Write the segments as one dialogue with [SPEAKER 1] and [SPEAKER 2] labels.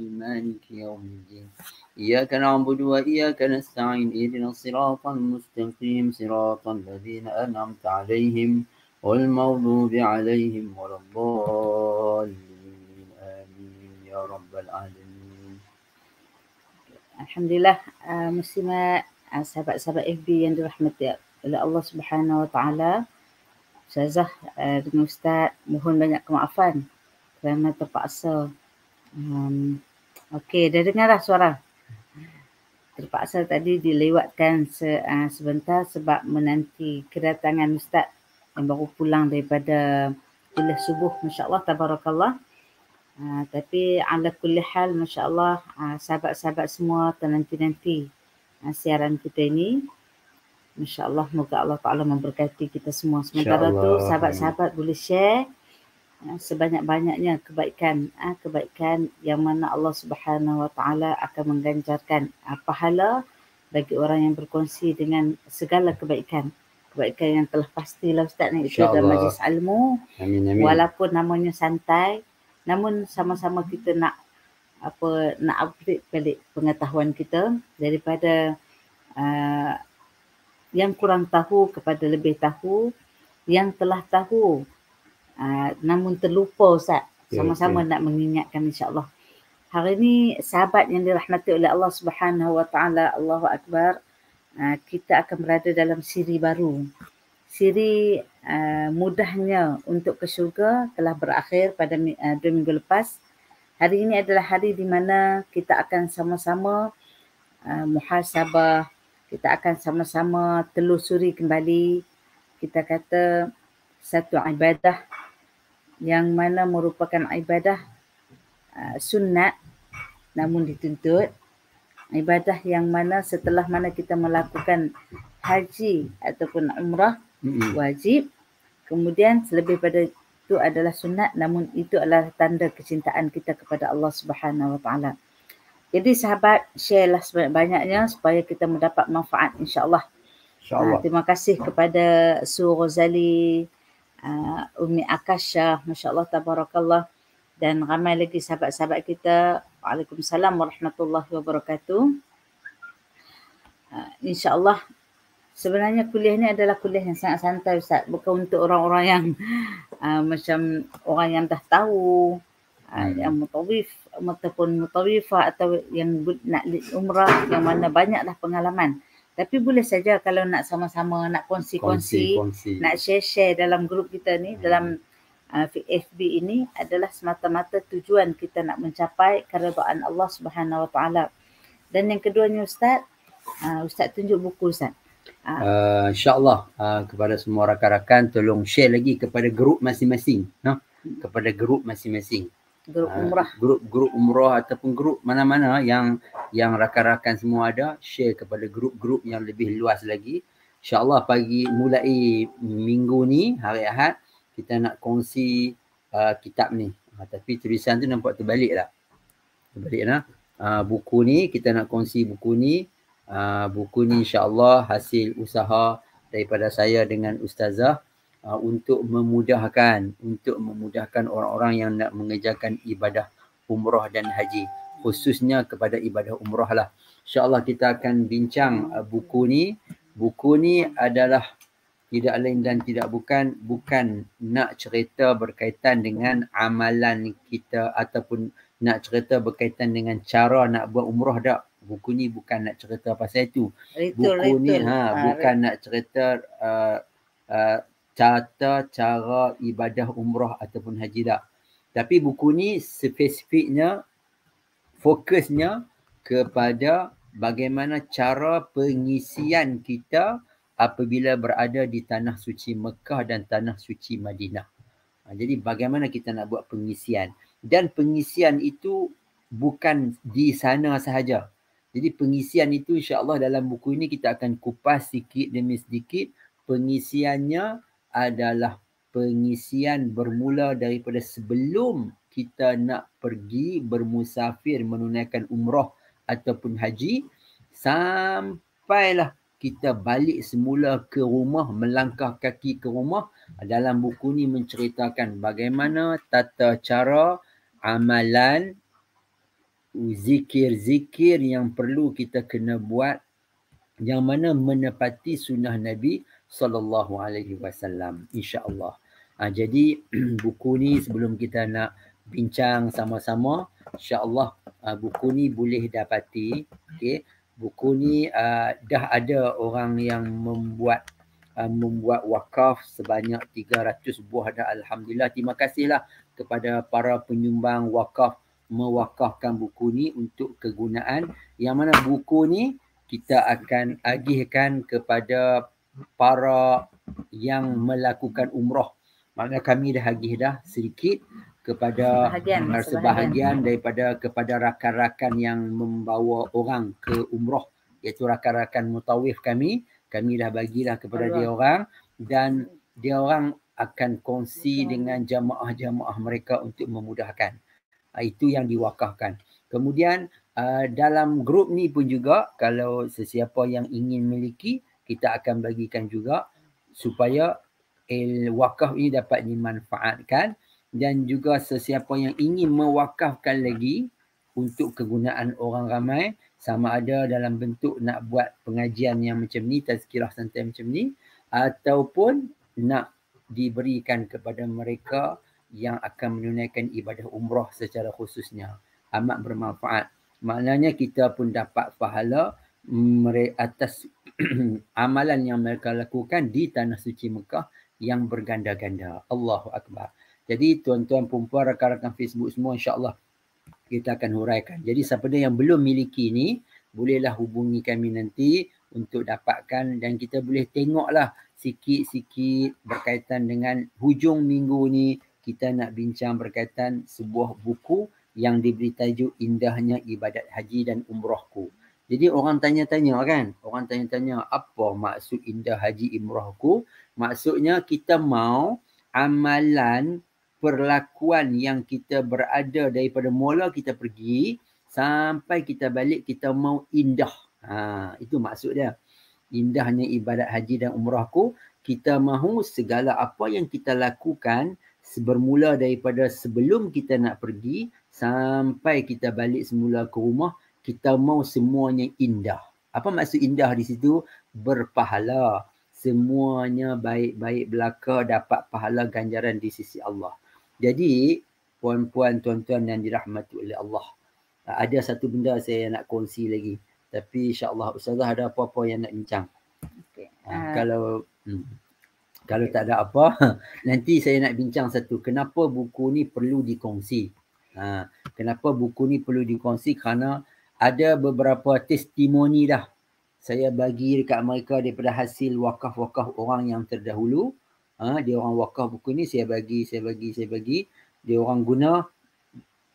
[SPEAKER 1] مالك يوم الدين إياك نعبد وإياك نستعين اهدنا الصراط المستقيم صراط الذين أنعمت عليهم والمغضوب عليهم ولا الضالين آمين يا رب العالمين
[SPEAKER 2] Alhamdulillah uh, muslimat uh, sahabat-sahabat FB Allah Subhanahu Wa Taala. Ustazah uh, dengan Ustaz mohon banyak kemaafan kerana terpaksa Um, Okey, dah dengar dah suara? Terpaksa tadi dilewatkan se, uh, sebentar sebab menanti kedatangan Ustaz yang baru pulang daripada kuliah subuh. Masya Allah, tabarakallah. Uh, tapi ala kulli hal, Masya Allah, uh, sahabat-sahabat semua ternanti-nanti uh, siaran kita ini. Masya Allah, moga Allah Ta'ala memberkati kita semua. Sementara tu, sahabat-sahabat boleh share sebanyak-banyaknya kebaikan. Ah, kebaikan yang mana Allah Subhanahu Wa Taala akan mengganjarkan ah, pahala bagi orang yang berkongsi dengan segala kebaikan. Kebaikan yang telah pastilah ustaz ni. Itu dalam majlis ilmu. Amin, amin. walaupun namanya santai namun sama-sama kita nak apa nak upgrade balik pengetahuan kita daripada uh, yang kurang tahu kepada lebih tahu yang telah tahu Ah, namun terlupa Ustaz. Sama-sama okay. nak mengingatkan insya-Allah. Hari ini sahabat yang dirahmati oleh Allah Subhanahu Wa Taala, Allahu Akbar. Uh, kita akan berada dalam siri baru. Siri uh, mudahnya untuk ke syurga telah berakhir pada uh, dua minggu lepas. Hari ini adalah hari di mana kita akan sama-sama uh, muhasabah. Kita akan sama-sama telusuri kembali. Kita kata satu ibadah yang mana merupakan ibadah uh, sunat namun dituntut ibadah yang mana setelah mana kita melakukan haji ataupun umrah wajib kemudian selebih pada itu adalah sunat namun itu adalah tanda kecintaan kita kepada Allah Subhanahu Wa Taala. Jadi sahabat share lah sebanyak-banyaknya supaya kita mendapat manfaat insya-Allah. Insya-Allah. Uh, terima kasih kepada Su Rozali uh, Umi Akasha, Masya Allah, Tabarakallah. Dan ramai lagi sahabat-sahabat kita. Waalaikumsalam warahmatullahi wabarakatuh. Uh, InsyaAllah, sebenarnya kuliah ni adalah kuliah yang sangat santai Ustaz. Bukan untuk orang-orang yang uh, macam orang yang dah tahu. Uh, yang mutawif ataupun mutawifah atau yang nak umrah yang mana banyaklah pengalaman. Tapi boleh saja kalau nak sama-sama nak kongsi-kongsi, nak share-share dalam grup kita ni, hmm. dalam uh, FB ini adalah semata-mata tujuan kita nak mencapai keredaan Allah Subhanahu Wa Taala. Dan yang keduanya Ustaz, uh, Ustaz tunjuk buku Ustaz.
[SPEAKER 1] Uh, uh, InsyaAllah uh, kepada semua rakan-rakan tolong share lagi kepada grup masing-masing. No? Kepada grup masing-masing
[SPEAKER 2] grup ah, umrah.
[SPEAKER 1] uh, grup grup umrah ataupun grup mana-mana yang yang rakan-rakan semua ada share kepada grup-grup yang lebih luas lagi. Insyaallah pagi mulai minggu ni hari Ahad kita nak kongsi uh, kitab ni. Uh, tapi tulisan tu nampak terbalik lah terbalik lah uh, buku ni kita nak kongsi buku ni. Uh, buku ni insyaallah hasil usaha daripada saya dengan ustazah uh, untuk memudahkan untuk memudahkan orang-orang yang nak mengerjakan ibadah umrah dan haji khususnya kepada ibadah umrah lah. InsyaAllah kita akan bincang uh, buku ni. Buku ni adalah tidak lain dan tidak bukan bukan nak cerita berkaitan dengan amalan kita ataupun nak cerita berkaitan dengan cara nak buat umrah tak. Buku ni bukan nak cerita pasal itu. Buku ni ha, ha bukan nak cerita uh, uh, tata cara ibadah umrah ataupun haji tak. Tapi buku ni spesifiknya fokusnya kepada bagaimana cara pengisian kita apabila berada di tanah suci Mekah dan tanah suci Madinah. Ha, jadi bagaimana kita nak buat pengisian dan pengisian itu bukan di sana sahaja. Jadi pengisian itu insya-Allah dalam buku ini kita akan kupas sikit demi sedikit pengisiannya adalah pengisian bermula daripada sebelum kita nak pergi bermusafir menunaikan umrah ataupun haji sampailah kita balik semula ke rumah melangkah kaki ke rumah. Dalam buku ni menceritakan bagaimana tata cara amalan zikir-zikir yang perlu kita kena buat yang mana menepati sunnah Nabi sallallahu alaihi wasallam insya-Allah. Ha, jadi buku ni sebelum kita nak bincang sama-sama insya-Allah uh, buku ni boleh dapati okey? Buku ni uh, dah ada orang yang membuat uh, membuat wakaf sebanyak 300 buah dah alhamdulillah. Terima kasihlah kepada para penyumbang wakaf mewakafkan buku ni untuk kegunaan. Yang mana buku ni kita akan agihkan kepada para yang melakukan umrah. Maknanya kami dah agih dah sedikit kepada sebahagian, sebahagian, sebahagian daripada kepada rakan-rakan yang membawa orang ke umrah iaitu rakan-rakan mutawif kami. Kami dah bagilah kepada Allah. dia orang dan dia orang akan kongsi dengan jamaah-jamaah mereka untuk memudahkan. Ah, itu yang diwakafkan. Kemudian uh, dalam grup ni pun juga kalau sesiapa yang ingin memiliki kita akan bagikan juga supaya il wakaf ini dapat dimanfaatkan dan juga sesiapa yang ingin mewakafkan lagi untuk kegunaan orang ramai sama ada dalam bentuk nak buat pengajian yang macam ni tazkirah santai macam ni ataupun nak diberikan kepada mereka yang akan menunaikan ibadah umrah secara khususnya. Amat bermanfaat. Maknanya kita pun dapat pahala atas amalan yang mereka lakukan di tanah suci Mekah yang berganda-ganda. Allahu akbar. Jadi tuan-tuan perempuan rakan-rakan Facebook semua insya-Allah kita akan huraikan. Jadi siapa yang belum miliki ni bolehlah hubungi kami nanti untuk dapatkan dan kita boleh tengoklah sikit-sikit berkaitan dengan hujung minggu ni kita nak bincang berkaitan sebuah buku yang diberi tajuk Indahnya Ibadat Haji dan Umrahku. Jadi orang tanya-tanya kan, orang tanya-tanya apa maksud indah haji umrahku? Maksudnya kita mau amalan perlakuan yang kita berada daripada mula kita pergi sampai kita balik kita mau indah. Ha, itu maksud dia. Indahnya ibadat haji dan umrahku, kita mahu segala apa yang kita lakukan bermula daripada sebelum kita nak pergi sampai kita balik semula ke rumah kita mau semuanya indah. Apa maksud indah di situ? Berpahala. Semuanya baik-baik belaka dapat pahala ganjaran di sisi Allah. Jadi puan-puan tuan-tuan yang dirahmati oleh Allah. Ada satu benda saya nak kongsi lagi. Tapi insya-Allah ustazah ada apa-apa yang nak bincang. Okay. Uh, ah. kalau hmm. Kalau tak ada apa, nanti saya nak bincang satu. Kenapa buku ni perlu dikongsi? Ha, kenapa buku ni perlu dikongsi? Kerana ada beberapa testimoni dah. Saya bagi dekat mereka daripada hasil wakaf-wakaf orang yang terdahulu. Ha, dia orang wakaf buku ni, saya bagi, saya bagi, saya bagi. Dia orang guna.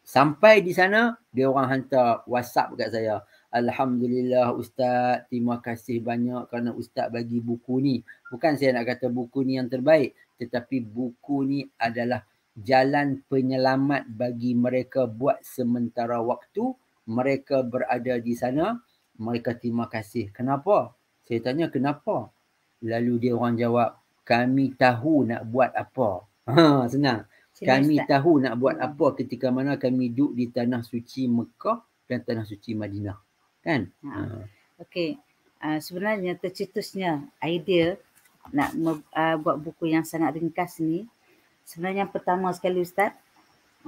[SPEAKER 1] Sampai di sana, dia orang hantar WhatsApp dekat saya. Alhamdulillah Ustaz, terima kasih banyak kerana Ustaz bagi buku ni. Bukan saya nak kata buku ni yang terbaik. Tetapi buku ni adalah jalan penyelamat bagi mereka buat sementara waktu. Mereka berada di sana. Mereka terima kasih. Kenapa? Saya tanya kenapa? Lalu dia orang jawab, kami tahu nak buat apa. Ha, senang. Kami tahu nak buat apa ketika mana kami duduk di tanah suci Mekah dan tanah suci Madinah kan ha. ha.
[SPEAKER 2] okey uh, sebenarnya tercetusnya idea nak uh, buat buku yang sangat ringkas ni sebenarnya yang pertama sekali ustaz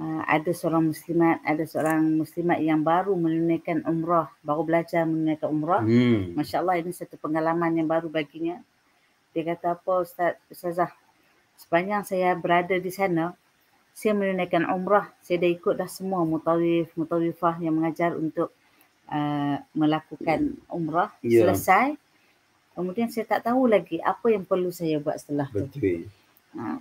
[SPEAKER 2] uh, ada seorang muslimat ada seorang muslimat yang baru menunaikan umrah baru belajar menunaikan umrah hmm. masya-Allah ini satu pengalaman yang baru baginya dia kata apa ustaz ustazah sepanjang saya berada di sana saya menunaikan umrah saya dah ikut dah semua mutawif mutawifah yang mengajar untuk uh, melakukan umrah yeah. selesai kemudian saya tak tahu lagi apa yang perlu saya buat setelah Betul. tu uh,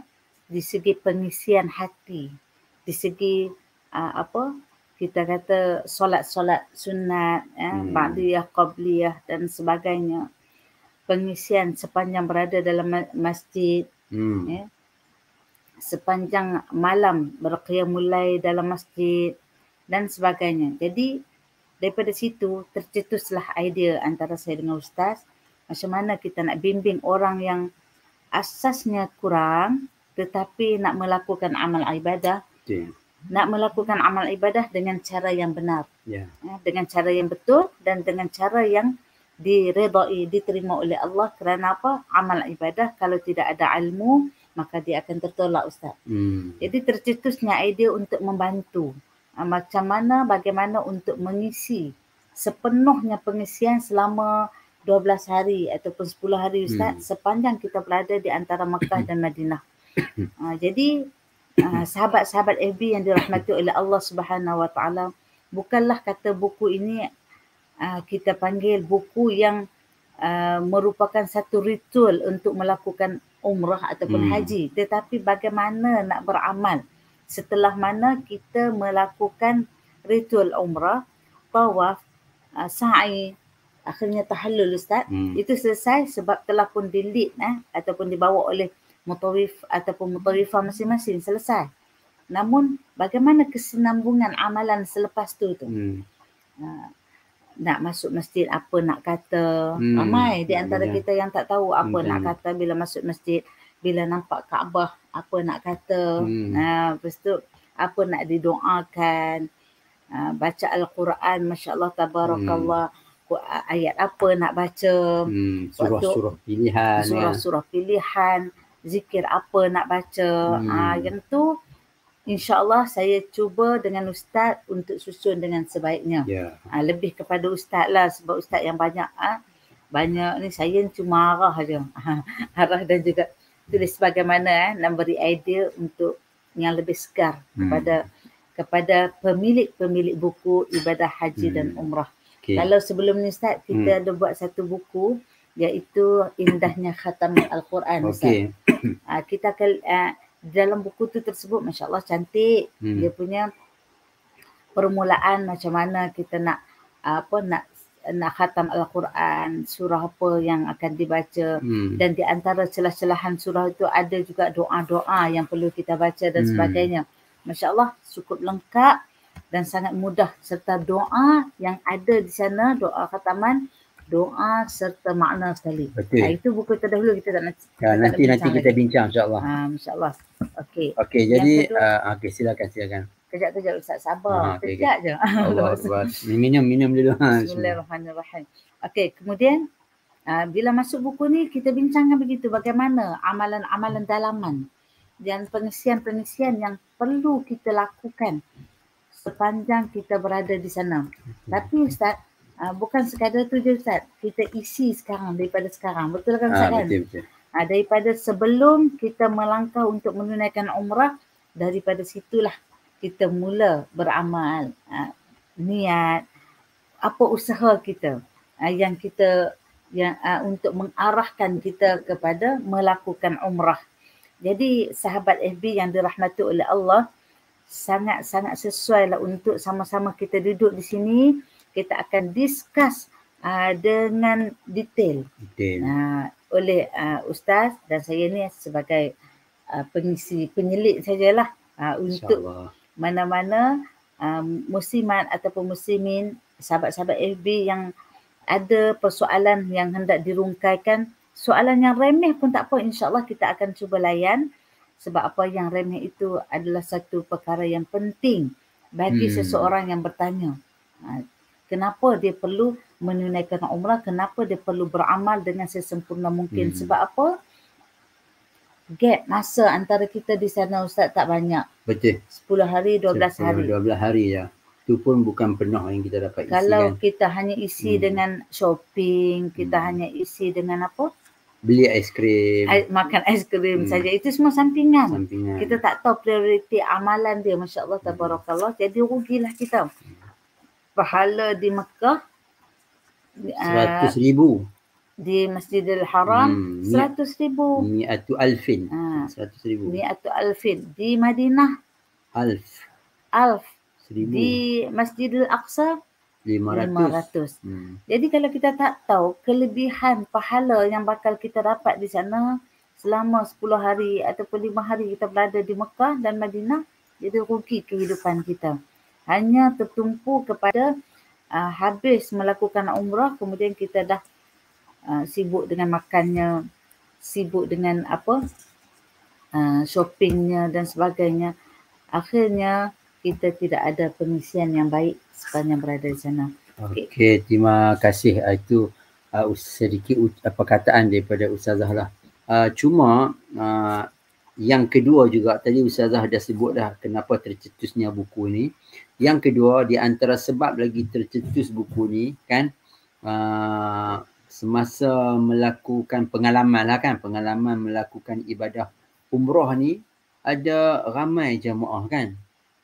[SPEAKER 2] di segi pengisian hati di segi uh, apa kita kata solat-solat sunat ya hmm. ba'diyah qabliyah dan sebagainya pengisian sepanjang berada dalam masjid hmm. ya sepanjang malam berqiyam mulai dalam masjid dan sebagainya jadi daripada situ tercetuslah idea antara saya dengan ustaz macam mana kita nak bimbing orang yang asasnya kurang tetapi nak melakukan amal ibadah okay. nak melakukan amal ibadah dengan cara yang benar.
[SPEAKER 1] Ya.
[SPEAKER 2] Ya, dengan cara yang betul dan dengan cara yang diredai, diterima oleh Allah kerana apa? Amal ibadah kalau tidak ada ilmu maka dia akan tertolak Ustaz.
[SPEAKER 1] Hmm.
[SPEAKER 2] Jadi tercetusnya idea untuk membantu ah, macam mana bagaimana untuk mengisi sepenuhnya pengisian selama 12 hari ataupun 10 hari Ustaz
[SPEAKER 1] Hmm.
[SPEAKER 2] sepanjang kita berada di antara Mekah dan Madinah. Uh, jadi uh, sahabat-sahabat FB yang dirahmati oleh Allah Subhanahu Wa Taala bukanlah kata buku ini uh, kita panggil buku yang uh, merupakan satu ritual untuk melakukan umrah ataupun
[SPEAKER 1] Hmm.
[SPEAKER 2] haji tetapi bagaimana nak beramal setelah mana kita melakukan ritual umrah tawaf uh, sa'i akhirnya tahallul ustaz
[SPEAKER 1] Hmm.
[SPEAKER 2] itu selesai sebab telah pun dilit eh ataupun dibawa oleh mutawif ataupun mutawifah masing-masing selesai. Namun bagaimana kesinambungan amalan selepas tu tu?
[SPEAKER 1] Hmm.
[SPEAKER 2] Uh, nak masuk masjid apa nak kata
[SPEAKER 1] Hmm,
[SPEAKER 2] ramai di antara
[SPEAKER 1] ya.
[SPEAKER 2] kita yang tak tahu apa
[SPEAKER 1] Betul.
[SPEAKER 2] nak kata bila masuk masjid bila nampak Kaabah apa nak kata
[SPEAKER 1] Hmm.
[SPEAKER 2] uh, lepas tu apa nak didoakan uh, baca al-Quran masya-Allah tabarakallah Ku- ayat apa nak baca
[SPEAKER 1] Hmm. Surah-surah pilihan ya.
[SPEAKER 2] surah-surah pilihan, zikir apa nak baca.
[SPEAKER 1] Hmm.
[SPEAKER 2] Ah yang tu insya-Allah saya cuba dengan ustaz untuk susun dengan sebaiknya.
[SPEAKER 1] Ya.
[SPEAKER 2] Ah lebih kepada ustaz lah sebab ustaz yang banyak ah banyak ni saya cuma arah aja. arah dan juga tulis bagaimana eh nak beri idea untuk yang lebih segar
[SPEAKER 1] Hmm.
[SPEAKER 2] kepada kepada pemilik-pemilik buku ibadah haji
[SPEAKER 1] Hmm.
[SPEAKER 2] dan umrah.
[SPEAKER 1] Okey.
[SPEAKER 2] Kalau sebelum ni Ustaz, kita ada buat satu buku iaitu Indahnya Khatam Al-Quran.
[SPEAKER 1] Okey.
[SPEAKER 2] Uh, kita akan uh, dalam buku tu tersebut Masya Allah cantik.
[SPEAKER 1] Hmm.
[SPEAKER 2] Dia punya permulaan macam mana kita nak uh, apa nak nak khatam Al-Quran, surah apa yang akan dibaca
[SPEAKER 1] Hmm.
[SPEAKER 2] dan di antara celah-celahan surah itu ada juga doa-doa yang perlu kita baca dan
[SPEAKER 1] Hmm.
[SPEAKER 2] sebagainya. Masya Allah cukup lengkap dan sangat mudah serta doa yang ada di sana doa khataman doa serta makna sekali.
[SPEAKER 1] Betul.
[SPEAKER 2] Ha, itu buku terdahulu kita tak nak
[SPEAKER 1] Ya, nanti nanti kita
[SPEAKER 2] lagi.
[SPEAKER 1] bincang insya-Allah.
[SPEAKER 2] Ha, Masya Allah. Okey.
[SPEAKER 1] Okey, jadi
[SPEAKER 2] kedua-
[SPEAKER 1] uh, okey silakan silakan.
[SPEAKER 2] Kejap-kejap Ustaz sabar.
[SPEAKER 1] Ah, okey,
[SPEAKER 2] Kejap je.
[SPEAKER 1] Allah Akbar. Minum minum dulu. Ha.
[SPEAKER 2] Bismillahirrahmanirrahim. Okey, kemudian uh, bila masuk buku ni kita bincangkan begitu bagaimana amalan-amalan dalaman dan pengisian-pengisian yang perlu kita lakukan sepanjang kita berada di sana. Tapi Ustaz, uh, bukan sekadar tu je Ustaz. Kita isi sekarang daripada sekarang. Betul kan Ustaz
[SPEAKER 1] Ah,
[SPEAKER 2] kan?
[SPEAKER 1] betul betul.
[SPEAKER 2] Ha, daripada sebelum kita melangkah untuk menunaikan umrah, daripada situlah kita mula beramal. Ha, niat, apa usaha kita ha, yang kita yang uh, untuk mengarahkan kita kepada melakukan umrah. Jadi sahabat FB yang dirahmati oleh Allah sangat-sangat sesuai lah untuk sama-sama kita duduk di sini kita akan discuss uh, dengan detail
[SPEAKER 1] Betul.
[SPEAKER 2] uh, oleh uh, ustaz dan saya ni sebagai uh, pengisi penyelit sajalah uh, untuk
[SPEAKER 1] InsyaAllah.
[SPEAKER 2] mana-mana um, muslimat ataupun muslimin sahabat-sahabat FB yang ada persoalan yang hendak dirungkaikan soalan yang remeh pun tak apa insyaallah kita akan cuba layan sebab apa yang remeh itu adalah satu perkara yang penting bagi
[SPEAKER 1] Hmm.
[SPEAKER 2] seseorang yang bertanya Ha, kenapa dia perlu menunaikan umrah kenapa dia perlu beramal dengan sesempurna mungkin
[SPEAKER 1] Hmm.
[SPEAKER 2] sebab apa gap masa antara kita di sana ustaz tak banyak
[SPEAKER 1] Betul.
[SPEAKER 2] 10 hari 12 hari
[SPEAKER 1] 12 hari ya. Itu pun bukan penuh yang kita dapat isi
[SPEAKER 2] kalau
[SPEAKER 1] kan.
[SPEAKER 2] kita hanya isi
[SPEAKER 1] Hmm.
[SPEAKER 2] dengan shopping kita
[SPEAKER 1] Hmm.
[SPEAKER 2] hanya isi dengan apa
[SPEAKER 1] Beli aiskrim.
[SPEAKER 2] Ai- makan aiskrim
[SPEAKER 1] Hmm.
[SPEAKER 2] saja itu semua sampingan
[SPEAKER 1] Sampingan.
[SPEAKER 2] kita tak tahu prioriti amalan dia Masya Allah tabarakallah jadi rugilah kita pahala di Mekah ah,
[SPEAKER 1] 100 ribu.
[SPEAKER 2] di Masjidil Haram
[SPEAKER 1] Hmm, ni-
[SPEAKER 2] seratus ribu
[SPEAKER 1] Mi'atu alfin.
[SPEAKER 2] Ah,
[SPEAKER 1] 100 ribu.
[SPEAKER 2] mi'atu alfin di Madinah
[SPEAKER 1] Alf.
[SPEAKER 2] alf
[SPEAKER 1] Seribu.
[SPEAKER 2] di Masjidil Aqsa
[SPEAKER 1] 500.
[SPEAKER 2] 500
[SPEAKER 1] Hmm.
[SPEAKER 2] Jadi kalau kita tak tahu kelebihan pahala yang bakal kita dapat di sana selama 10 hari ataupun 5 hari kita berada di Mekah dan Madinah, jadi rugi kehidupan kita. Hanya tertumpu kepada uh, habis melakukan umrah kemudian kita dah uh, sibuk dengan makannya, sibuk dengan apa? Uh, shoppingnya dan sebagainya. Akhirnya kita tidak ada pengisian yang baik sepanjang berada di sana.
[SPEAKER 1] Okey, okay, terima kasih. Uh, itu uh, sedikit uh, perkataan daripada Ustazah lah. Uh, cuma uh, yang kedua juga tadi Ustazah dah sebut dah kenapa tercetusnya buku ni. Yang kedua di antara sebab lagi tercetus buku ni kan uh, semasa melakukan pengalaman lah kan pengalaman melakukan ibadah umrah ni ada ramai jemaah kan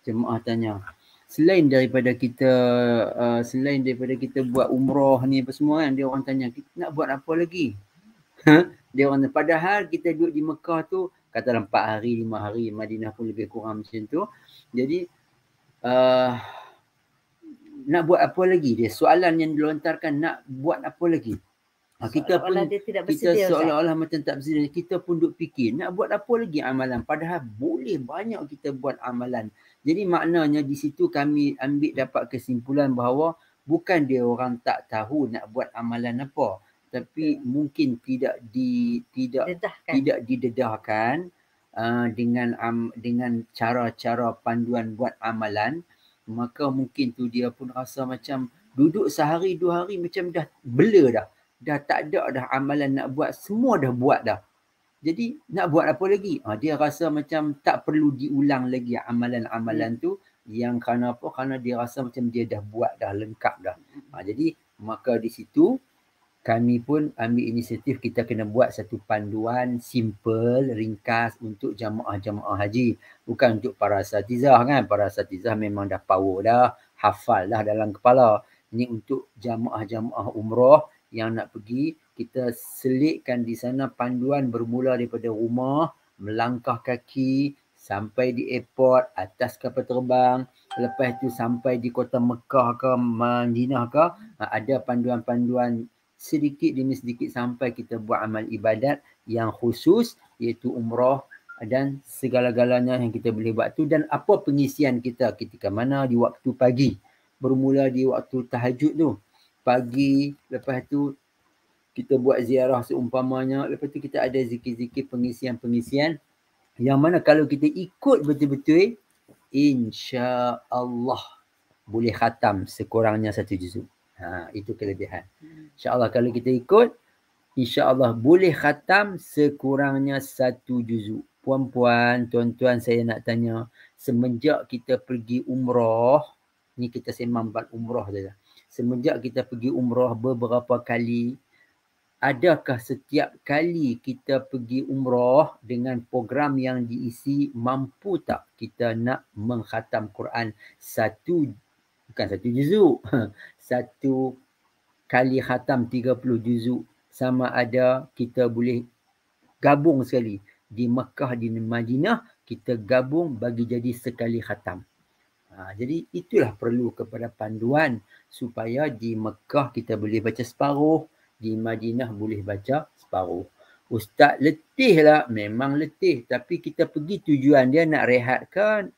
[SPEAKER 1] jemaah tanya selain daripada kita uh, selain daripada kita buat umrah ni apa semua kan dia orang tanya kita nak buat apa lagi dia orang padahal kita duduk di Mekah tu kata 4 hari 5 hari Madinah pun lebih kurang macam tu jadi uh, nak buat apa lagi dia soalan yang dilontarkan nak buat apa lagi Ha, kita pun dia tidak kita seolah-olah macam tak bersedia. Kita pun duk fikir nak buat apa lagi amalan. Padahal boleh banyak kita buat amalan. Jadi maknanya di situ kami ambil dapat kesimpulan bahawa bukan dia orang tak tahu nak buat amalan apa. Tapi mungkin tidak di tidak Dedahkan. tidak didedahkan uh, dengan um, dengan cara-cara panduan buat amalan. Maka mungkin tu dia pun rasa macam duduk sehari dua hari macam dah bela dah dah tak ada dah amalan nak buat semua dah buat dah jadi nak buat apa lagi ha, dia rasa macam tak perlu diulang lagi amalan-amalan hmm. tu yang kerana apa kerana dia rasa macam dia dah buat dah lengkap dah ha, jadi maka di situ kami pun ambil inisiatif kita kena buat satu panduan simple ringkas untuk jamaah-jamaah haji. Bukan untuk para asatizah kan? Para asatizah memang dah power dah hafal dah dalam kepala. Ini untuk jamaah-jamaah umrah yang nak pergi, kita selitkan di sana panduan bermula daripada rumah, melangkah kaki sampai di airport, atas kapal terbang, lepas itu sampai di kota Mekah ke Madinah ke, ha, ada panduan-panduan sedikit demi sedikit sampai kita buat amal ibadat yang khusus iaitu umrah dan segala-galanya yang kita boleh buat tu dan apa pengisian kita ketika mana di waktu pagi bermula di waktu tahajud tu pagi lepas tu kita buat ziarah seumpamanya lepas tu kita ada zikir-zikir pengisian-pengisian yang mana kalau kita ikut betul-betul insya-Allah boleh khatam sekurangnya satu juzuk. Ha itu kelebihan. Insya-Allah kalau kita ikut insya-Allah boleh khatam sekurangnya satu juzuk. Puan-puan, tuan-tuan saya nak tanya semenjak kita pergi umrah ni kita sembang bab umrah saja semenjak kita pergi umrah beberapa kali adakah setiap kali kita pergi umrah dengan program yang diisi mampu tak kita nak mengkhatam Quran satu bukan satu juzuk satu kali khatam 30 juzuk sama ada kita boleh gabung sekali di Mekah di Madinah kita gabung bagi jadi sekali khatam Ha, jadi itulah perlu kepada panduan supaya di Mekah kita boleh baca separuh, di Madinah boleh baca separuh. Ustaz letih lah, memang letih. Tapi kita pergi tujuan dia nak rehat kan,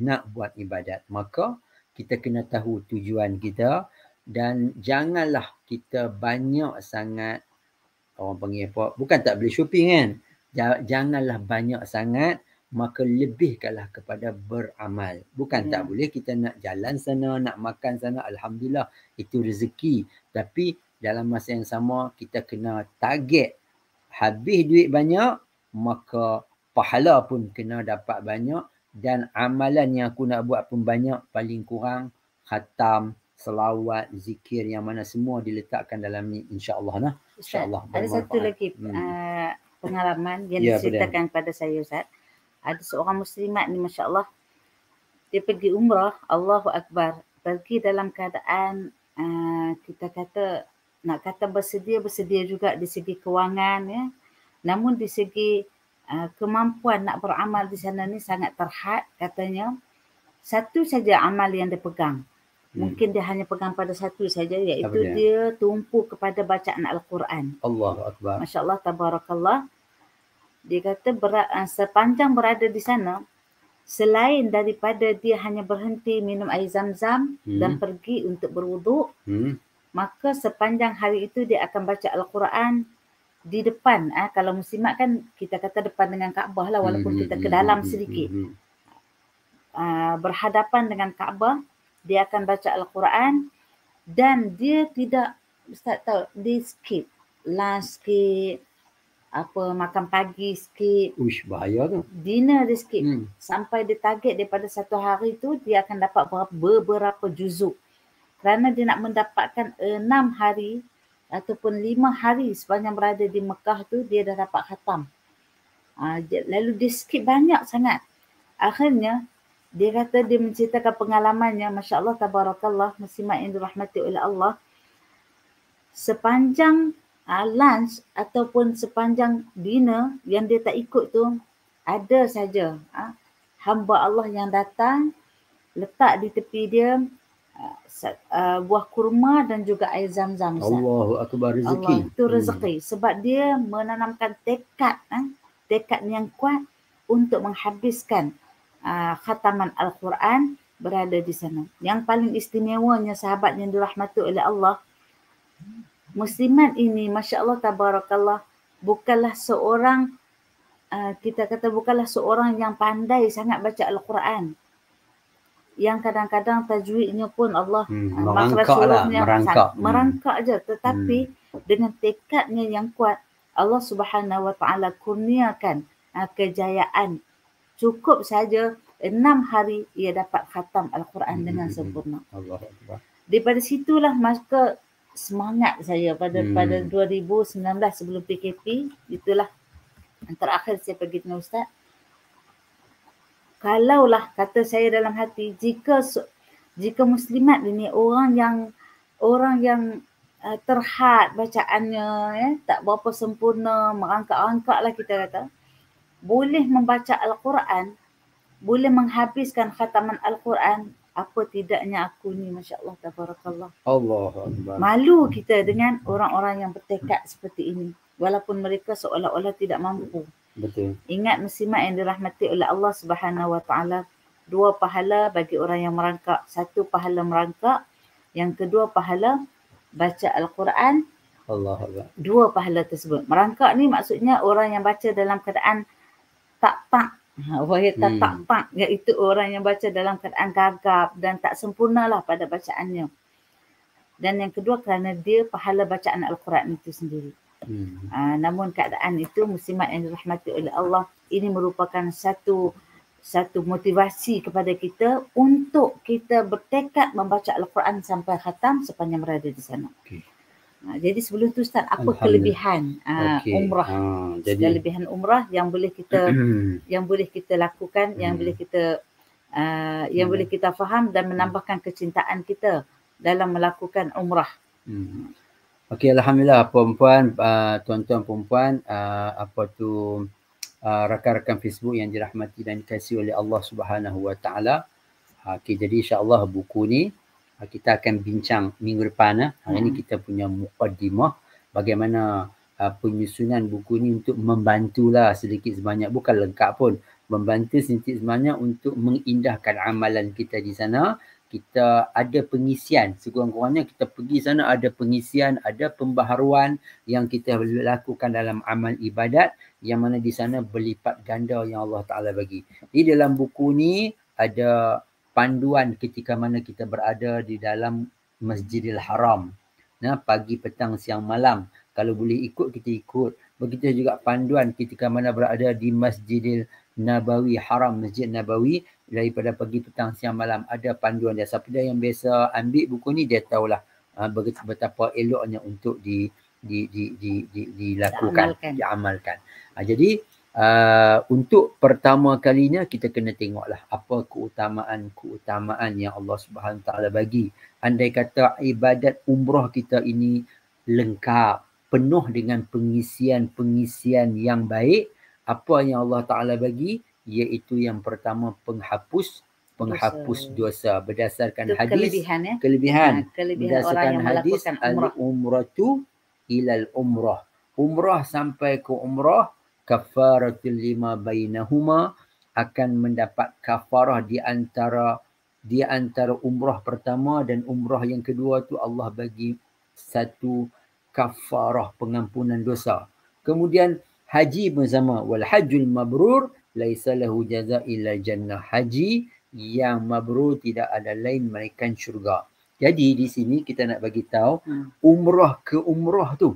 [SPEAKER 1] nak buat ibadat. Maka kita kena tahu tujuan kita dan janganlah kita banyak sangat orang panggil apa, bukan tak boleh shopping kan. Janganlah banyak sangat maka lebihkanlah kepada beramal. Bukan ya. tak boleh kita nak jalan sana, nak makan sana, Alhamdulillah itu rezeki. Tapi dalam masa yang sama kita kena target habis duit banyak, maka pahala pun kena dapat banyak dan amalan yang aku nak buat pun banyak paling kurang khatam, selawat, zikir yang mana semua diletakkan dalam ni insya-Allah nah.
[SPEAKER 2] Insya-Allah. Ada satu lagi hmm. uh, pengalaman yang ya, diceritakan pada saya Ustaz ada seorang muslimat ni Masya Allah dia pergi umrah Allahu Akbar pergi dalam keadaan uh, kita kata nak kata bersedia bersedia juga di segi kewangan ya namun di segi uh, kemampuan nak beramal di sana ni sangat terhad katanya satu saja amal yang dia pegang hmm. mungkin dia hanya pegang pada satu saja iaitu dia? dia tumpu kepada bacaan al-Quran
[SPEAKER 1] Allahu Akbar
[SPEAKER 2] Masya-Allah tabarakallah dia kata berat, uh, sepanjang berada di sana selain daripada dia hanya berhenti minum air zam-zam hmm. dan pergi untuk berwuduk hmm. maka sepanjang hari itu dia akan baca al-Quran di depan ah kalau muslimat kan kita kata depan dengan Kaabah lah walaupun hmm. kita ke dalam hmm. sedikit uh, berhadapan dengan Kaabah, dia akan baca Al-Quran dan dia tidak Ustaz tahu dia skip lunch skip apa makan pagi skip
[SPEAKER 1] Uish, bahaya tu.
[SPEAKER 2] dinner dia skip
[SPEAKER 1] Hmm.
[SPEAKER 2] sampai dia target daripada satu hari tu dia akan dapat berapa, beberapa juzuk kerana dia nak mendapatkan enam hari ataupun lima hari sepanjang berada di Mekah tu dia dah dapat khatam. Uh, lalu dia skip banyak sangat. Akhirnya dia kata dia menceritakan pengalamannya Masya Allah Tabarakallah muslimat yang dirahmati oleh Allah sepanjang uh, lunch ataupun sepanjang dinner yang dia tak ikut tu ada saja uh, hamba Allah yang datang letak di tepi dia uh, buah kurma dan juga air zam-zam.
[SPEAKER 1] Allahu akbar rezeki.
[SPEAKER 2] Allah itu rezeki sebab dia menanamkan tekad eh, tekad yang kuat untuk menghabiskan uh, khataman al-Quran berada di sana. Yang paling istimewanya sahabat yang dirahmati oleh Allah muslimat ini masya-Allah tabarakallah bukanlah seorang uh, kita kata bukanlah seorang yang pandai sangat baca al-Quran. Yang kadang-kadang tajwidnya pun Allah
[SPEAKER 1] Hmm,
[SPEAKER 2] Ah,
[SPEAKER 1] merangkak lah, merangkak.
[SPEAKER 2] sangat- merangkak je tetapi dengan tekadnya yang kuat Allah Subhanahu wa taala kurniakan uh, kejayaan cukup saja enam hari ia dapat khatam al-Quran
[SPEAKER 1] Hmm,
[SPEAKER 2] dengan
[SPEAKER 1] hmm, hmm.
[SPEAKER 2] sempurna
[SPEAKER 1] Allah akbar.
[SPEAKER 2] daripada situlah maka semangat saya pada
[SPEAKER 1] Hmm.
[SPEAKER 2] pada 2019 sebelum PKP itulah yang terakhir saya pergi dengan ustaz kalaulah kata saya dalam hati jika jika muslimat ini orang yang orang yang uh, terhad bacaannya ya tak berapa sempurna merangkak-rangkak lah kita kata boleh membaca al-Quran boleh menghabiskan khataman al-Quran apa tidaknya aku ni masya-Allah tabarakallah
[SPEAKER 1] akbar.
[SPEAKER 2] malu kita dengan orang-orang yang bertekad seperti ini walaupun mereka seolah-olah tidak mampu
[SPEAKER 1] Betul.
[SPEAKER 2] Ingat muslimat yang dirahmati oleh Allah Subhanahu Wa Taala, dua pahala bagi orang yang merangkak. Satu pahala merangkak, yang kedua pahala baca Al-Quran,
[SPEAKER 1] Allah akbar.
[SPEAKER 2] dua pahala tersebut. Merangkak ni maksudnya orang yang baca dalam keadaan tak tak Wahai tak
[SPEAKER 1] Hmm.
[SPEAKER 2] tak tak iaitu orang yang baca dalam keadaan gagap dan tak sempurnalah pada bacaannya. Dan yang kedua kerana dia pahala bacaan Al-Quran itu sendiri.
[SPEAKER 1] Hmm.
[SPEAKER 2] Uh, namun keadaan itu muslimat yang dirahmati oleh Allah ini merupakan satu satu motivasi kepada kita untuk kita bertekad membaca Al-Quran sampai khatam sepanjang berada di sana.
[SPEAKER 1] Okey.
[SPEAKER 2] Uh, jadi sebelum tu Ustaz, apa kelebihan uh,
[SPEAKER 1] Okey.
[SPEAKER 2] umrah?
[SPEAKER 1] Ha, jadi
[SPEAKER 2] Kelebihan umrah yang boleh kita yang boleh kita lakukan, yang
[SPEAKER 1] Hmm.
[SPEAKER 2] boleh kita uh, yang
[SPEAKER 1] Hmm.
[SPEAKER 2] boleh kita faham dan menambahkan kecintaan kita dalam melakukan umrah.
[SPEAKER 1] Hmm. Okey, alhamdulillah puan-puan, uh, tuan-tuan puan-puan, uh, apa tu uh, rakan-rakan Facebook yang dirahmati dan dikasihi oleh Allah Subhanahu Wa Taala. Okey, jadi insya-Allah buku ni uh, kita akan bincang minggu depan. Hari ni
[SPEAKER 2] Hmm.
[SPEAKER 1] kita punya mukaddimah bagaimana uh, penyusunan buku ni untuk membantulah sedikit sebanyak bukan lengkap pun membantu sedikit sebanyak untuk mengindahkan amalan kita di sana kita ada pengisian sekurang-kurangnya kita pergi sana ada pengisian ada pembaharuan yang kita lakukan dalam amal ibadat yang mana di sana berlipat ganda yang Allah Taala bagi. Di dalam buku ni ada panduan ketika mana kita berada di dalam Masjidil Haram. Nah, pagi, petang, siang, malam. Kalau boleh ikut kita ikut. Begitu juga panduan ketika mana berada di Masjidil Nabawi Haram Masjid Nabawi daripada pagi petang siang malam ada panduan dia. Siapa dia yang biasa ambil buku ni dia tahulah uh, betapa eloknya untuk di di di di, di dilakukan
[SPEAKER 2] Diamalkan.
[SPEAKER 1] diamalkan. Uh, jadi uh, untuk pertama kalinya kita kena tengoklah apa keutamaan keutamaan yang Allah Subhanahu taala bagi. Andai kata ibadat umrah kita ini lengkap penuh dengan pengisian-pengisian yang baik apa yang Allah Taala bagi iaitu yang pertama penghapus penghapus dosa, berdasarkan
[SPEAKER 2] Itu
[SPEAKER 1] hadis
[SPEAKER 2] kelebihan ya.
[SPEAKER 1] kelebihan
[SPEAKER 2] Ha, kelebihan orang
[SPEAKER 1] berdasarkan
[SPEAKER 2] yang
[SPEAKER 1] hadis al
[SPEAKER 2] umrah.
[SPEAKER 1] umratu ilal umrah umrah sampai ke umrah kafaratul lima bainahuma akan mendapat kafarah di antara di antara umrah pertama dan umrah yang kedua tu Allah bagi satu kafarah pengampunan dosa. Kemudian haji pun sama wal hajjul mabrur laisa lahu jaza illa jannah. Haji yang mabrur tidak ada lain melainkan syurga. Jadi di sini kita nak bagi tahu
[SPEAKER 2] Hmm.
[SPEAKER 1] umrah ke umrah tu.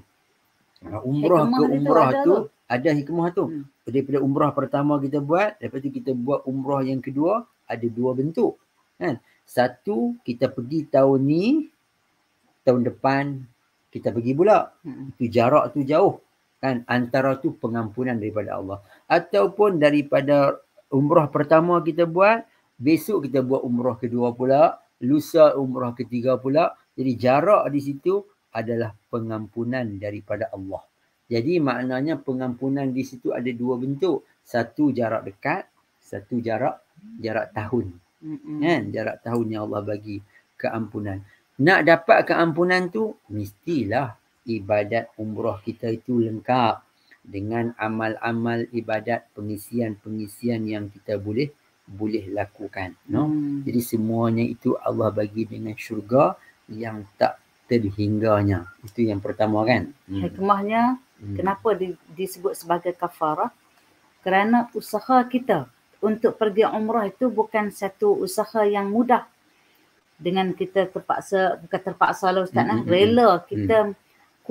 [SPEAKER 1] Ha, Umrah
[SPEAKER 2] Hikmah
[SPEAKER 1] ke umrah
[SPEAKER 2] ada
[SPEAKER 1] tu
[SPEAKER 2] tu.
[SPEAKER 1] ada hikmah tu.
[SPEAKER 2] Hmm.
[SPEAKER 1] Daripada umrah pertama kita buat, lepas tu kita buat umrah yang kedua, ada dua bentuk. Kan? Satu, kita pergi tahun ni, tahun depan kita pergi pula.
[SPEAKER 2] Hmm.
[SPEAKER 1] Itu jarak tu jauh. Kan? Antara tu pengampunan daripada Allah. Ataupun daripada umrah pertama kita buat, besok kita buat umrah kedua pula, lusa umrah ketiga pula. Jadi jarak di situ adalah pengampunan daripada Allah. Jadi maknanya pengampunan di situ ada dua bentuk. Satu jarak dekat, satu jarak jarak tahun.
[SPEAKER 2] Hmm.
[SPEAKER 1] Kan? Jarak tahun yang Allah bagi keampunan. Nak dapat keampunan tu mestilah ibadat umrah kita itu lengkap dengan amal-amal ibadat pengisian-pengisian yang kita boleh boleh lakukan. No?
[SPEAKER 2] Hmm.
[SPEAKER 1] Jadi semuanya itu Allah bagi dengan syurga yang tak terhingganya. Itu yang pertama kan. Hmm.
[SPEAKER 2] Hikmahnya
[SPEAKER 1] Hmm.
[SPEAKER 2] kenapa di, disebut sebagai kafarah? Kerana usaha kita untuk pergi umrah itu bukan satu usaha yang mudah. Dengan kita terpaksa, bukan terpaksa lah Ustaz,
[SPEAKER 1] Hmm,
[SPEAKER 2] nah,
[SPEAKER 1] hmm,
[SPEAKER 2] rela kita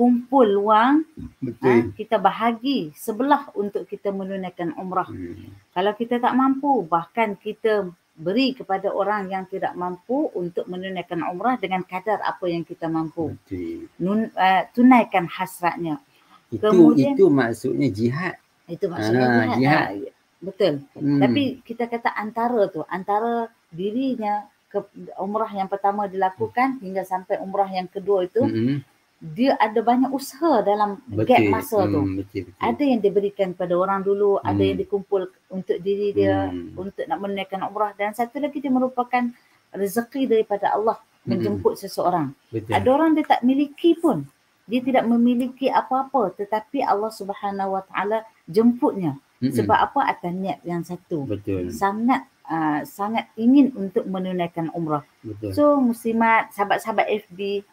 [SPEAKER 2] kumpul wang,
[SPEAKER 1] Betul.
[SPEAKER 2] ha, kita bahagi sebelah untuk kita menunaikan umrah.
[SPEAKER 1] Hmm.
[SPEAKER 2] Kalau kita tak mampu, bahkan kita beri kepada orang yang tidak mampu untuk menunaikan umrah dengan kadar apa yang kita mampu.
[SPEAKER 1] Betul.
[SPEAKER 2] Nun, uh, tunaikan hasratnya.
[SPEAKER 1] Itu
[SPEAKER 2] Kemudian-
[SPEAKER 1] itu maksudnya jihad.
[SPEAKER 2] Itu maksudnya
[SPEAKER 1] Ah,
[SPEAKER 2] jihad.
[SPEAKER 1] jihad.
[SPEAKER 2] Ah, betul.
[SPEAKER 1] Hmm.
[SPEAKER 2] Tapi kita kata antara tu, antara dirinya ke umrah yang pertama dilakukan hingga sampai umrah yang kedua itu,
[SPEAKER 1] Hmm.
[SPEAKER 2] Dia ada banyak usaha dalam gap masa tu.
[SPEAKER 1] Hmm, betul, betul.
[SPEAKER 2] Ada yang diberikan pada orang dulu, ada
[SPEAKER 1] Hmm.
[SPEAKER 2] yang dikumpul untuk diri dia,
[SPEAKER 1] Hmm.
[SPEAKER 2] untuk nak menunaikan umrah dan satu lagi dia merupakan rezeki daripada Allah
[SPEAKER 1] Hmm.
[SPEAKER 2] menjemput seseorang.
[SPEAKER 1] Betul.
[SPEAKER 2] Ada orang dia tak miliki pun. Dia tidak memiliki apa-apa tetapi Allah Subhanahu Wa Taala jemputnya.
[SPEAKER 1] Mm-mm.
[SPEAKER 2] Sebab apa? Atas niat yang satu.
[SPEAKER 1] betul.
[SPEAKER 2] Sangat uh, sangat ingin untuk menunaikan umrah.
[SPEAKER 1] Betul.
[SPEAKER 2] So muslimat, sahabat-sahabat FB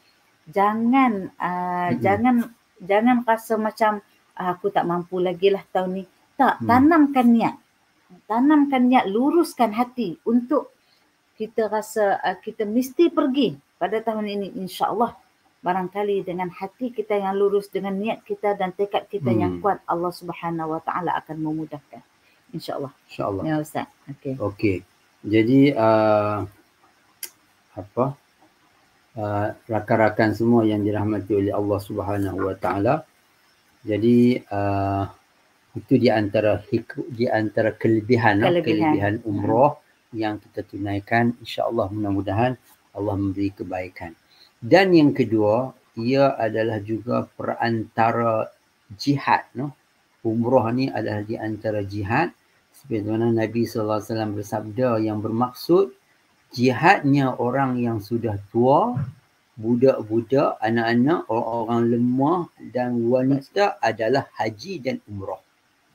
[SPEAKER 2] jangan uh,
[SPEAKER 1] Mm-mm.
[SPEAKER 2] jangan jangan rasa macam ah, aku tak mampu lagi lah tahun ni. Tak,
[SPEAKER 1] Hmm.
[SPEAKER 2] tanamkan niat. Tanamkan niat, luruskan hati untuk kita rasa uh, kita mesti pergi pada tahun ini insya-Allah. Barangkali dengan hati kita yang lurus, dengan niat kita dan tekad kita yang
[SPEAKER 1] Hmm.
[SPEAKER 2] kuat, Allah Subhanahu Wa Taala akan memudahkan. Insya-Allah.
[SPEAKER 1] InsyaAllah.
[SPEAKER 2] Ya Ustaz. Okey.
[SPEAKER 1] Okey. Jadi uh, apa? Uh, rakan-rakan semua yang dirahmati oleh Allah Subhanahu Wa Taala. Jadi uh, itu di antara hik- di antara kelebihan kelebihan,
[SPEAKER 2] Kelebihan.
[SPEAKER 1] kelebihan umrah yang kita tunaikan insya-Allah mudah-mudahan Allah memberi kebaikan. Dan yang kedua, ia adalah juga perantara jihad no. Umrah ni adalah di antara jihad sebagaimana Nabi sallallahu alaihi wasallam bersabda yang bermaksud jihadnya orang yang sudah tua, budak-budak, anak-anak, orang-orang lemah dan wanita adalah haji dan umrah.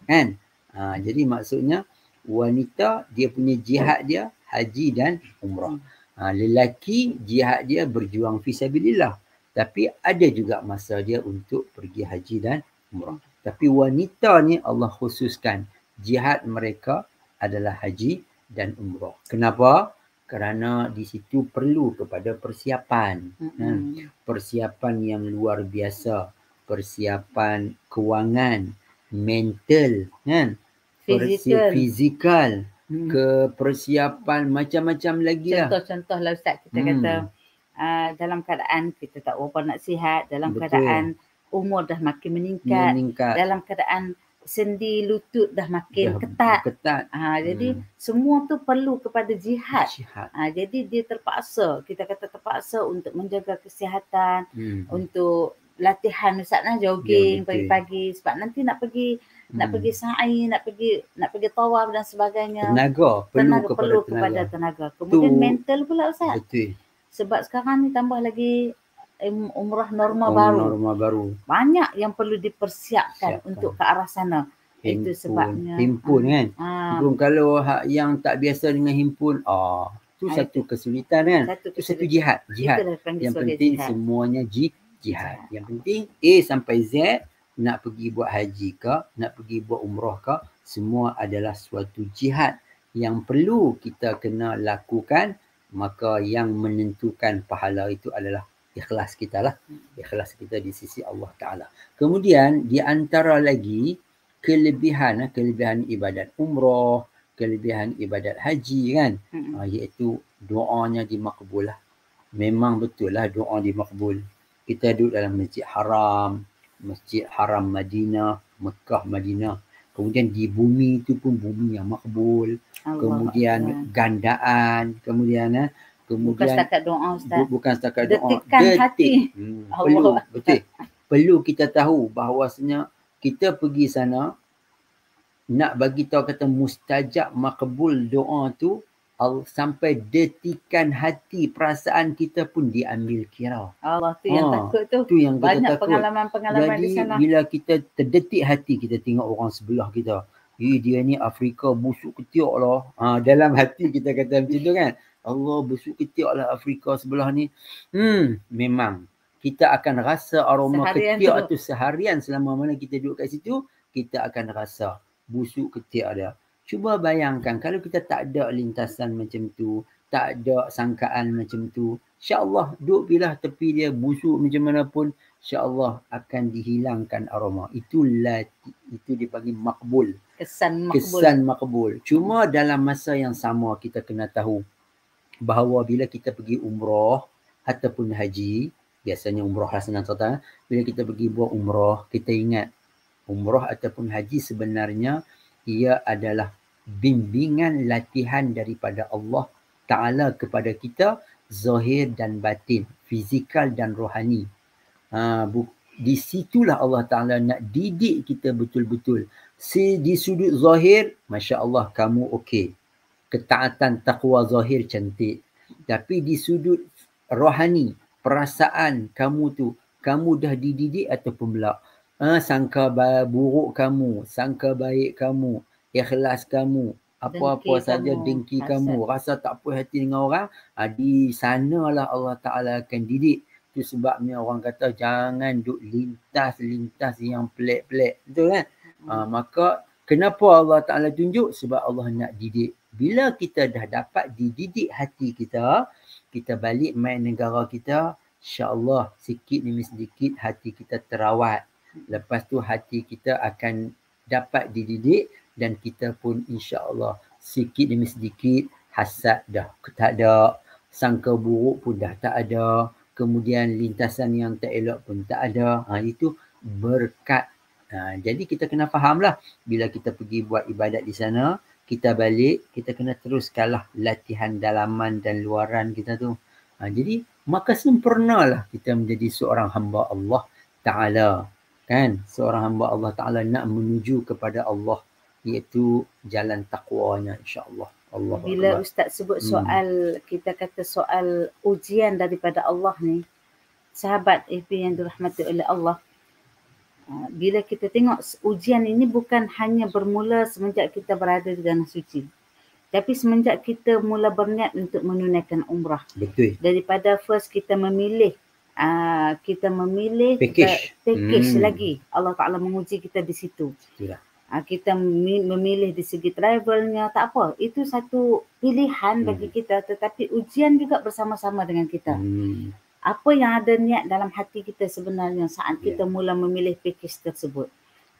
[SPEAKER 1] Kan? Ha, jadi maksudnya wanita dia punya jihad dia haji dan umrah. Ha, lelaki jihad dia berjuang fisabilillah. Tapi ada juga masa dia untuk pergi haji dan umrah. Tapi wanita ni Allah khususkan jihad mereka adalah haji dan umrah. Kenapa? Kerana di situ perlu kepada persiapan.
[SPEAKER 2] Mm-mm.
[SPEAKER 1] Persiapan yang luar biasa. Persiapan kewangan, mental, kan?
[SPEAKER 2] Fizikal.
[SPEAKER 1] fizikal,
[SPEAKER 2] Hmm.
[SPEAKER 1] ke persiapan macam-macam lagi lah.
[SPEAKER 2] Contoh-contoh lah Ustaz kita
[SPEAKER 1] Hmm.
[SPEAKER 2] kata uh, dalam keadaan kita tak berapa nak sihat, dalam
[SPEAKER 1] Betul.
[SPEAKER 2] keadaan umur dah makin meningkat,
[SPEAKER 1] Meningkat.
[SPEAKER 2] dalam keadaan sendi lutut dah makin
[SPEAKER 1] dah
[SPEAKER 2] ketat.
[SPEAKER 1] Ketat.
[SPEAKER 2] Ha, jadi
[SPEAKER 1] Hmm.
[SPEAKER 2] semua tu perlu kepada jihad.
[SPEAKER 1] Jihad.
[SPEAKER 2] Ha, jadi dia terpaksa, kita kata terpaksa untuk menjaga kesihatan,
[SPEAKER 1] Hmm.
[SPEAKER 2] untuk latihan Ustaz nah
[SPEAKER 1] Ya,
[SPEAKER 2] jogging
[SPEAKER 1] betul.
[SPEAKER 2] pagi-pagi sebab nanti nak pergi nak
[SPEAKER 1] Hmm.
[SPEAKER 2] pergi sa'i, nak pergi nak pergi tawaf dan sebagainya.
[SPEAKER 1] Tenaga. Perlu
[SPEAKER 2] Tenaga
[SPEAKER 1] kepada
[SPEAKER 2] perlu
[SPEAKER 1] tenaga.
[SPEAKER 2] kepada tenaga. Kemudian
[SPEAKER 1] Tu-
[SPEAKER 2] mental pula Ustaz.
[SPEAKER 1] Betul.
[SPEAKER 2] Sebab sekarang ni tambah lagi umrah norma
[SPEAKER 1] Oh,
[SPEAKER 2] baru.
[SPEAKER 1] Norma baru.
[SPEAKER 2] Banyak yang perlu dipersiapkan
[SPEAKER 1] Siapkan.
[SPEAKER 2] untuk ke arah sana. Itu
[SPEAKER 1] Himpun.
[SPEAKER 2] sebabnya.
[SPEAKER 1] Himpun kan.
[SPEAKER 2] Ha,
[SPEAKER 1] Himpun kalau hak yang tak biasa dengan himpun, ah, tu
[SPEAKER 2] Ah,
[SPEAKER 1] satu kesulitan kan.
[SPEAKER 2] satu
[SPEAKER 1] Tu satu jihad. Jihad. Yang penting
[SPEAKER 2] jihad.
[SPEAKER 1] semuanya ji- jihad. Yang penting A sampai Z nak pergi buat haji ke, nak pergi buat umrah ke, semua adalah suatu jihad yang perlu kita kena lakukan maka yang menentukan pahala itu adalah ikhlas kita lah. Ikhlas kita di sisi Allah Ta'ala. Kemudian di antara lagi kelebihan, eh, kelebihan ibadat umrah, kelebihan ibadat haji kan. Hmm. Uh, iaitu doanya dimakbul lah. Memang betul lah doa dimakbul. Kita duduk dalam masjid haram, masjid haram Madinah, Mekah Madinah. Kemudian di bumi itu pun bumi yang makbul. Allah kemudian Allah. gandaan. Kemudian eh, kemudian
[SPEAKER 2] bukan setakat doa Ustaz. Bu,
[SPEAKER 1] bukan setakat doa.
[SPEAKER 2] Detikan Detik. hati. Hmm,
[SPEAKER 1] perlu, betul. Perlu kita tahu bahawasanya kita pergi sana nak bagi tahu kata mustajab makbul doa tu sampai detikan hati perasaan kita pun diambil kira.
[SPEAKER 2] Allah tu yang ha, takut tu. Tu yang Banyak pengalaman-pengalaman di sana.
[SPEAKER 1] Jadi bila kita terdetik hati kita tengok orang sebelah kita. Eh dia ni Afrika busuk ketiak lah. Ha, dalam hati kita kata macam tu kan. Allah busuk ketiak lah Afrika sebelah ni. Hmm memang kita akan rasa aroma seharian ketiak tu. tu seharian selama mana kita duduk kat situ. Kita akan rasa busuk ketiak dia. Cuba bayangkan kalau kita tak ada lintasan macam tu, tak ada sangkaan macam tu, insya-Allah duduk bila tepi dia busuk macam mana pun, insya-Allah akan dihilangkan aroma. Itulah itu dipanggil makbul.
[SPEAKER 2] Kesan makbul.
[SPEAKER 1] Kesan makbul. Cuma dalam masa yang sama kita kena tahu bahawa bila kita pergi umrah ataupun haji, biasanya umrah lah senang cerita, bila kita pergi buat umrah, kita ingat umrah ataupun haji sebenarnya ia adalah bimbingan latihan daripada Allah Ta'ala kepada kita zahir dan batin, fizikal dan rohani. Ha, bu- di situlah Allah Ta'ala nak didik kita betul-betul. Si, di sudut zahir, Masya Allah kamu okey. Ketaatan taqwa zahir cantik. Tapi di sudut rohani, perasaan kamu tu, kamu dah dididik ataupun belak. Ha, sangka buruk kamu, sangka baik kamu, ikhlas kamu, apa-apa saja dengki kamu, rasa tak puas hati dengan orang, ha, di sanalah Allah Ta'ala akan didik. Itu sebabnya orang kata jangan duk lintas-lintas yang pelik-pelik. Betul kan? Ha, maka kenapa Allah Ta'ala tunjuk? Sebab Allah nak didik. Bila kita dah dapat dididik hati kita, kita balik main negara kita, insyaAllah sikit demi sedikit hati kita terawat. Lepas tu hati kita akan dapat dididik dan kita pun insya-Allah sikit demi sedikit hasad dah tak ada sangka buruk pun dah tak ada kemudian lintasan yang tak elok pun tak ada ha, itu berkat ha, jadi kita kena fahamlah bila kita pergi buat ibadat di sana kita balik kita kena teruskanlah latihan dalaman dan luaran kita tu ha, jadi maka sempurnalah kita menjadi seorang hamba Allah taala kan seorang hamba Allah taala nak menuju kepada Allah iaitu jalan takwanya insya-Allah. Allah
[SPEAKER 2] Bila Allah. ustaz sebut hmm. soal hmm. kita kata soal ujian daripada Allah ni sahabat FB yang dirahmati oleh Allah ah, bila kita tengok ujian ini bukan hanya bermula semenjak kita berada di tanah suci. Tapi semenjak kita mula berniat untuk menunaikan umrah.
[SPEAKER 1] Betul.
[SPEAKER 2] Daripada first kita memilih uh, kita memilih
[SPEAKER 1] package,
[SPEAKER 2] package hmm. lagi. Allah Taala menguji kita di situ. Itulah. Uh, kita memilih di segi travelnya tak apa. Itu satu pilihan hmm. bagi kita. Tetapi ujian juga bersama-sama dengan kita. Hmm. Apa yang ada niat dalam hati kita sebenarnya saat yeah. kita mula memilih package tersebut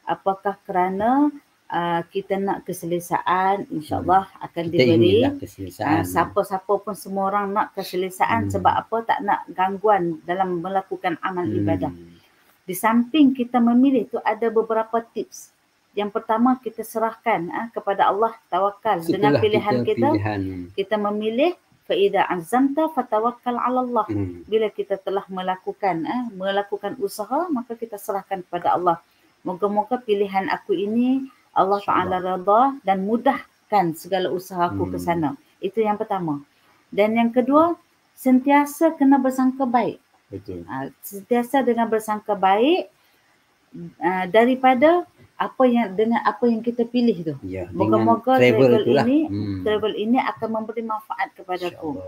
[SPEAKER 2] apakah kerana Uh, kita nak keselesaan insyaallah hmm. akan kita diberi uh, siapa-siapa pun semua orang nak keselesaan hmm. sebab apa tak nak gangguan dalam melakukan amal hmm. ibadah di samping kita memilih tu ada beberapa tips yang pertama kita serahkan ah kepada Allah tawakal Setelah dengan pilihan kita, kita pilihan. kita memilih fa idza azamta fatawakkal 'ala Allah hmm. bila kita telah melakukan ah melakukan usaha maka kita serahkan kepada Allah. Moga-moga pilihan aku ini Allah taala redha dan mudahkan segala usaha aku hmm. ke sana. Itu yang pertama. Dan yang kedua sentiasa kena bersangka baik. Betul. Uh, sentiasa dengan bersangka baik uh, daripada apa yang dengan apa yang kita pilih tu. Ya, Moga-moga travel, travel ini hmm. travel ini akan memberi manfaat kepada aku.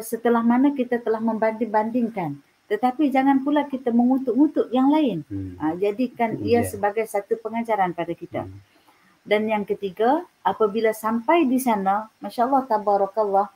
[SPEAKER 2] Setelah mana kita telah membanding-bandingkan. Tetapi jangan pula kita mengutuk-ngutuk yang lain. Hmm. Ha, jadikan ia sebagai satu pengajaran pada kita. Hmm. Dan yang ketiga, apabila sampai di sana, Masya Allah, Tabarakallah,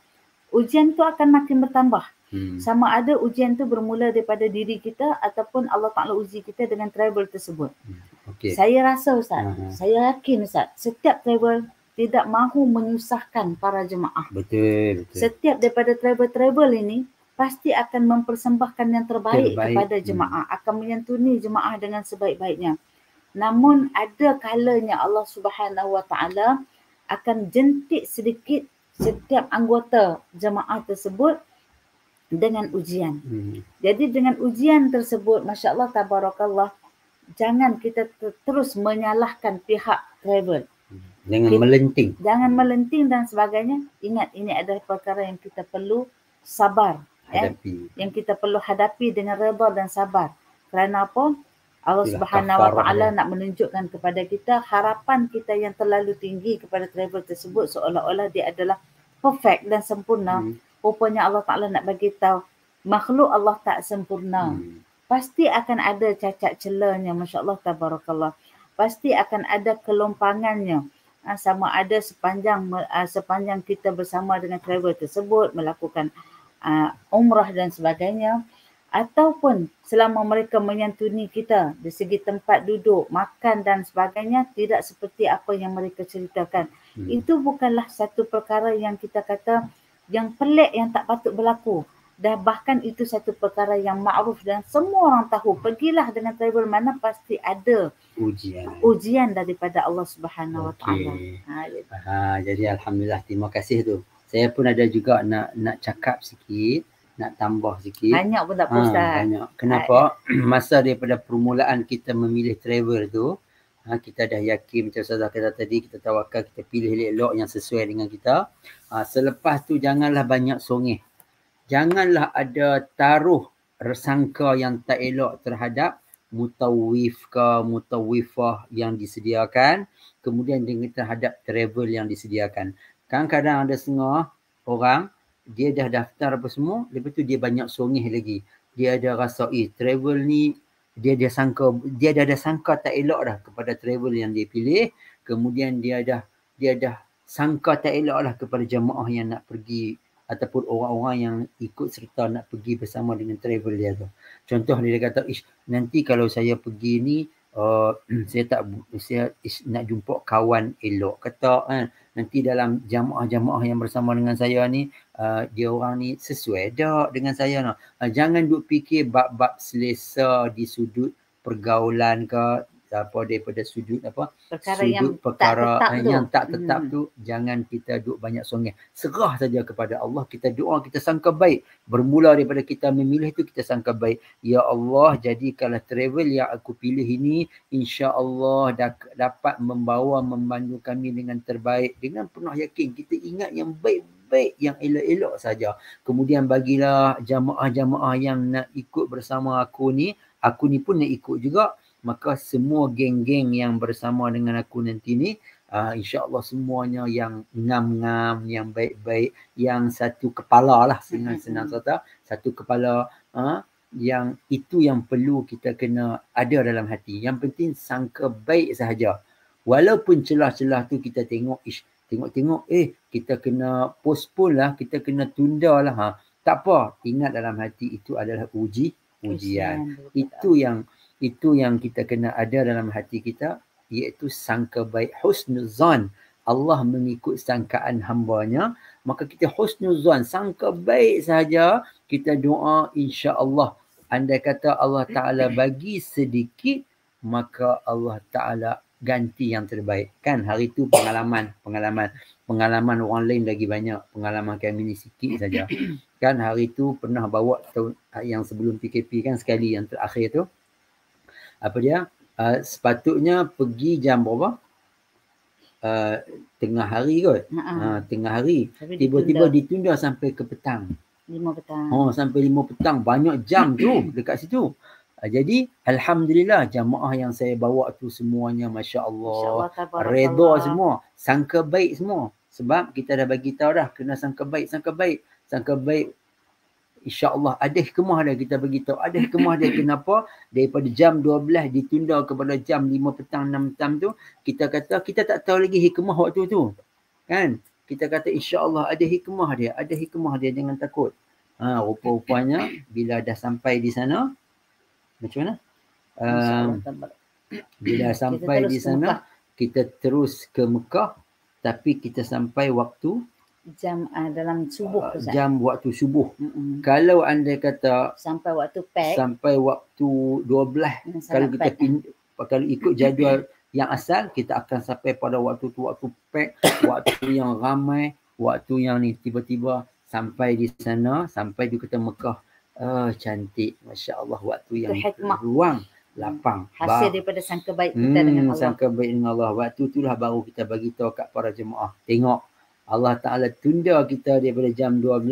[SPEAKER 2] ujian tu akan makin bertambah. Hmm. Sama ada ujian tu bermula daripada diri kita ataupun Allah Ta'ala uji kita dengan travel tersebut. Hmm. Okay. Saya rasa Ustaz, uh-huh. saya yakin Ustaz, setiap travel tidak mahu menyusahkan para jemaah.
[SPEAKER 1] Betul, betul.
[SPEAKER 2] Setiap daripada travel-travel ini pasti akan mempersembahkan yang terbaik, terbaik. kepada jemaah, hmm. akan menyantuni jemaah dengan sebaik-baiknya. Namun ada kalanya Allah Subhanahu Wa Taala akan jentik sedikit setiap anggota jemaah tersebut dengan ujian. Hmm. Jadi dengan ujian tersebut, Masya Allah, Tabarakallah, jangan kita terus menyalahkan pihak travel.
[SPEAKER 1] Jangan kita, melenting.
[SPEAKER 2] Jangan melenting dan sebagainya. Ingat, ini adalah perkara yang kita perlu sabar. Eh? Hadapi. Eh? Yang kita perlu hadapi dengan redha dan sabar. Kerana apa? Allah Subhanahu Wa Taala nak menunjukkan kepada kita harapan kita yang terlalu tinggi kepada travel tersebut seolah-olah dia adalah perfect dan sempurna. Hmm rupanya Allah Ta'ala nak bagi tahu makhluk Allah tak sempurna. Hmm. Pasti akan ada cacat celanya, Masya Allah, Tabarakallah. Pasti akan ada kelompangannya. Ha, sama ada sepanjang uh, sepanjang kita bersama dengan travel tersebut melakukan uh, umrah dan sebagainya ataupun selama mereka menyantuni kita di segi tempat duduk, makan dan sebagainya tidak seperti apa yang mereka ceritakan. Hmm. Itu bukanlah satu perkara yang kita kata yang pelik yang tak patut berlaku. Dan bahkan itu satu perkara yang ma'ruf dan semua orang tahu. Pergilah dengan travel mana pasti ada
[SPEAKER 1] ujian
[SPEAKER 2] ujian daripada Allah Subhanahu Wa Taala.
[SPEAKER 1] Ha, ha, jadi alhamdulillah terima kasih tu. Saya pun ada juga nak nak cakap sikit, nak tambah sikit.
[SPEAKER 2] Banyak pun tak ha,
[SPEAKER 1] banyak. Kenapa? Ha, Masa daripada permulaan kita memilih travel tu, ha, kita dah yakin macam Ustazah kata tadi kita tawakal kita pilih elok yang sesuai dengan kita. Ha, selepas tu janganlah banyak songeh. Janganlah ada taruh resangka yang tak elok terhadap mutawif ke mutawifah yang disediakan kemudian dengan terhadap travel yang disediakan. Kadang-kadang ada setengah orang dia dah daftar apa semua lepas tu dia banyak songeh lagi. Dia ada rasa eh travel ni dia dia sangka dia dah ada sangka tak elok dah kepada travel yang dia pilih. Kemudian dia dah dia dah sangka tak elok lah kepada jemaah yang nak pergi ataupun orang-orang yang ikut serta nak pergi bersama dengan travel dia tu. Contoh dia kata ish nanti kalau saya pergi ni uh, saya tak saya ish, nak jumpa kawan elok. Kata kan nanti dalam jamaah-jamaah yang bersama dengan saya ni uh, dia orang ni sesuai tak dengan saya no. Uh, jangan duk fikir bab-bab selesa di sudut pergaulan ke apa daripada sudut apa
[SPEAKER 2] perkara
[SPEAKER 1] sudut
[SPEAKER 2] yang
[SPEAKER 1] perkara
[SPEAKER 2] tak
[SPEAKER 1] yang tak tetap hmm. tu jangan kita duk banyak songeh. Serah saja kepada Allah kita doa kita sangka baik. Bermula daripada kita memilih tu kita sangka baik. Ya Allah jadikanlah travel yang aku pilih ini insya-Allah dapat membawa membantu kami dengan terbaik. Dengan penuh yakin kita ingat yang baik baik yang elok-elok saja. Kemudian bagilah jamaah-jamaah yang nak ikut bersama aku ni, aku ni pun nak ikut juga maka semua geng-geng yang bersama dengan aku nanti ni uh, insya-Allah semuanya yang ngam-ngam, yang baik-baik, yang satu kepala lah senang-senang kata, satu kepala uh, yang itu yang perlu kita kena ada dalam hati. Yang penting sangka baik sahaja. Walaupun celah-celah tu kita tengok ish tengok-tengok eh kita kena postpone lah, kita kena tunda lah ha. Tak apa, ingat dalam hati itu adalah uji ujian. Itu yang itu yang kita kena ada dalam hati kita iaitu sangka baik husnuzan Allah mengikut sangkaan hambanya. Maka kita husnuzan sangka baik saja kita doa insya-Allah. Andai kata Allah taala bagi sedikit maka Allah taala ganti yang terbaik. Kan? Hari itu pengalaman pengalaman. Pengalaman orang lain lagi banyak. Pengalaman kami ni sikit saja. Kan? Hari itu pernah bawa yang sebelum PKP kan sekali yang terakhir tu apa dia? Uh, sepatutnya pergi jam berapa uh, tengah hari kot. Uh, tengah hari. Tiba-tiba ditunda. sampai ke petang.
[SPEAKER 2] Lima petang.
[SPEAKER 1] Oh sampai lima petang. Banyak jam tu dekat situ. Uh, jadi alhamdulillah jamaah yang saya bawa tu semuanya masya-Allah redha semua. Sangka baik semua. Sebab kita dah bagi tahu dah kena sangka baik sangka baik. Sangka baik insya-Allah ada hikmah dia kita bagi tahu. Ada hikmah dia kenapa? Daripada jam 12 ditunda kepada jam 5 petang 6 petang tu kita kata kita tak tahu lagi hikmah waktu tu. Kan? Kita kata insya-Allah ada hikmah dia. Ada hikmah dia jangan takut. Ha rupa-rupanya bila dah sampai di sana macam mana? Um, bila sampai di sana kita terus ke Mekah tapi kita sampai waktu
[SPEAKER 2] jam uh, dalam subuh
[SPEAKER 1] uh, jam waktu subuh. Mm-hmm. kalau anda kata
[SPEAKER 2] sampai waktu pack.
[SPEAKER 1] sampai waktu 12 mm, kalau kita pin, kalau ikut jadual yang asal kita akan sampai pada waktu tu waktu pack waktu yang ramai waktu yang ni tiba-tiba sampai di sana sampai di kota Mekah. Oh cantik. masya-Allah waktu yang ruang lapang.
[SPEAKER 2] Hasil daripada sangka baik kita hmm, dengan Allah.
[SPEAKER 1] sangka baik dengan Allah. Waktu itulah baru kita bagi tahu kat para jemaah. Tengok Allah Ta'ala tunda kita daripada jam 12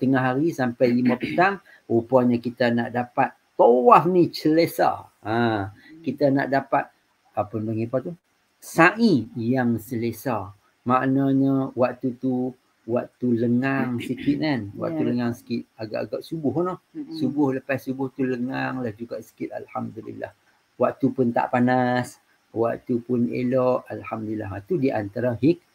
[SPEAKER 1] tengah hari sampai 5 petang. Rupanya kita nak dapat tawaf ni selesa. Ha, kita nak dapat apa panggil apa tu? Sa'i yang selesa. Maknanya waktu tu waktu lengang sikit kan. Waktu yeah. lengang sikit agak-agak subuh no. Subuh lepas subuh tu lengang lah juga sikit Alhamdulillah. Waktu pun tak panas. Waktu pun elok. Alhamdulillah. Itu di antara hik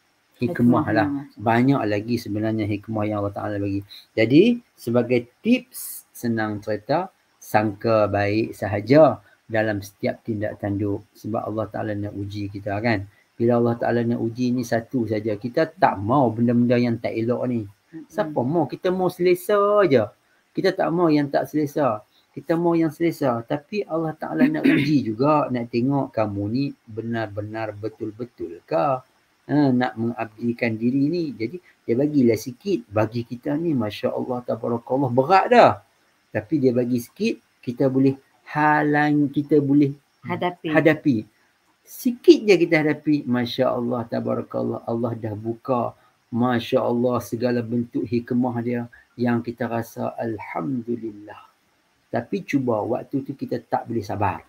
[SPEAKER 1] hikmah lah. Banyak lagi sebenarnya hikmah yang Allah Ta'ala bagi. Jadi sebagai tips senang cerita, sangka baik sahaja dalam setiap tindak tanduk. Sebab Allah Ta'ala nak uji kita kan. Bila Allah Ta'ala nak uji ni satu saja. Kita tak mau benda-benda yang tak elok ni. Siapa mau? Kita mau selesa aja. Kita tak mau yang tak selesa. Kita mau yang selesa. Tapi Allah Ta'ala nak uji juga. Nak tengok kamu ni benar-benar betul-betul kah? Ha, nak mengabdikan diri ni. Jadi dia bagilah sikit bagi kita ni Masya Allah Tabarakallah berat dah. Tapi dia bagi sikit kita boleh halang kita boleh
[SPEAKER 2] hadapi.
[SPEAKER 1] hadapi. Sikit je kita hadapi. Masya Allah Tabarakallah Allah dah buka. Masya Allah segala bentuk hikmah dia yang kita rasa Alhamdulillah. Tapi cuba waktu tu kita tak boleh sabar.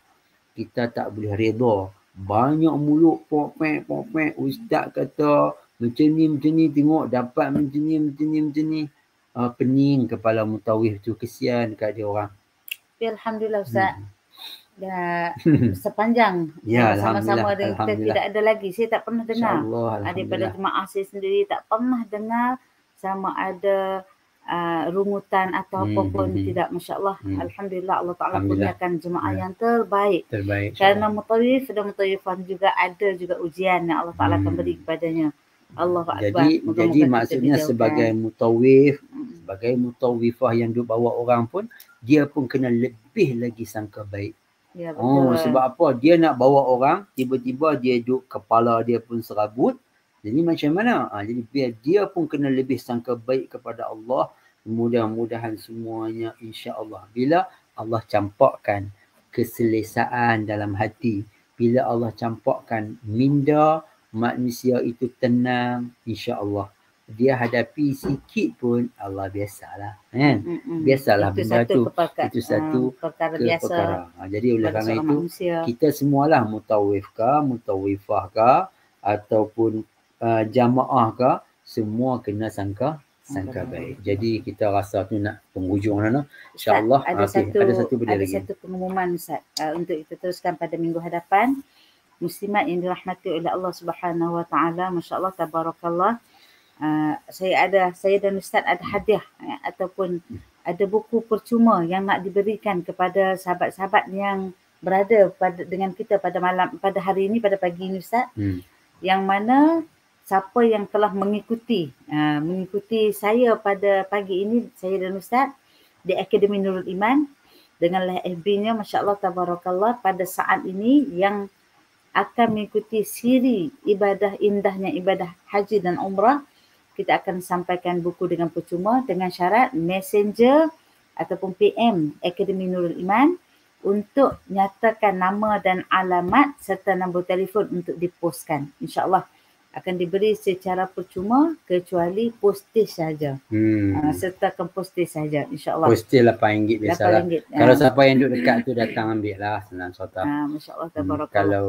[SPEAKER 1] Kita tak boleh redha banyak mulut popek popek ustaz kata macam ni macam ni tengok dapat macam ni macam ni macam ni. Uh, pening kepala mutawif tu kesian dekat dia orang.
[SPEAKER 2] Tapi alhamdulillah ustaz. Hmm. dah sepanjang. Ya, sama-sama dengan kita tidak ada lagi. Saya tak pernah dengar. Daripada jemaah saya sendiri tak pernah dengar. Sama ada uh, rungutan atau hmm, apapun hmm, hmm. tidak masya-Allah hmm. alhamdulillah Allah taala kurniakan jemaah ya. yang terbaik
[SPEAKER 1] terbaik
[SPEAKER 2] kerana mutawif dan mutawifan juga ada juga ujian yang Allah taala hmm. akan beri kepadanya Allah
[SPEAKER 1] Akbar. Jadi Moga jadi maksudnya sebagai mutawif hmm. sebagai mutawifah yang duk bawa orang pun dia pun kena lebih lagi sangka baik. Ya, oh, betul. Oh sebab apa? Dia nak bawa orang tiba-tiba dia duk kepala dia pun serabut jadi macam mana? Ha, jadi biar dia pun kena lebih sangka baik kepada Allah. Mudah-mudahan semuanya insya Allah. Bila Allah campakkan keselesaan dalam hati. Bila Allah campakkan minda manusia itu tenang insya Allah. Dia hadapi sikit pun Allah biasalah. Kan? Biasalah itu benda tu. Perka- itu satu uh, perkara ke biasa. Perkara. Ha, jadi oleh kerana itu manusia. kita semualah mutawif ke, mutawifah ke ataupun uh, jamaah ke semua kena sangka sangka baik. Jadi kita rasa tu nak penghujung mana insya-Allah
[SPEAKER 2] ada okay. satu ada satu benda ada lagi. satu pengumuman Ustaz uh, untuk kita teruskan pada minggu hadapan muslimat yang dirahmati oleh Allah Subhanahu wa taala masya-Allah tabarakallah uh, saya ada saya dan Ustaz ada hadiah uh, ataupun ada buku percuma yang nak diberikan kepada sahabat-sahabat yang berada pada dengan kita pada malam pada hari ini pada pagi ini Ustaz. Hmm. Yang mana siapa yang telah mengikuti uh, mengikuti saya pada pagi ini saya dan Ustaz di Akademi Nurul Iman dengan FB-nya masya-Allah tabarakallah pada saat ini yang akan mengikuti siri ibadah indahnya ibadah haji dan umrah kita akan sampaikan buku dengan percuma dengan syarat messenger ataupun PM Akademi Nurul Iman untuk nyatakan nama dan alamat serta nombor telefon untuk dipostkan insyaallah akan diberi secara percuma kecuali postage saja. Hmm. Uh, sertakan postage saja insya-Allah.
[SPEAKER 1] Postage RM8 biasalah. RM8. Kalau siapa yang duduk dekat tu datang ambil lah senang sota.
[SPEAKER 2] Ah uh, masya-Allah tabarakallah.
[SPEAKER 1] Hmm. Kalau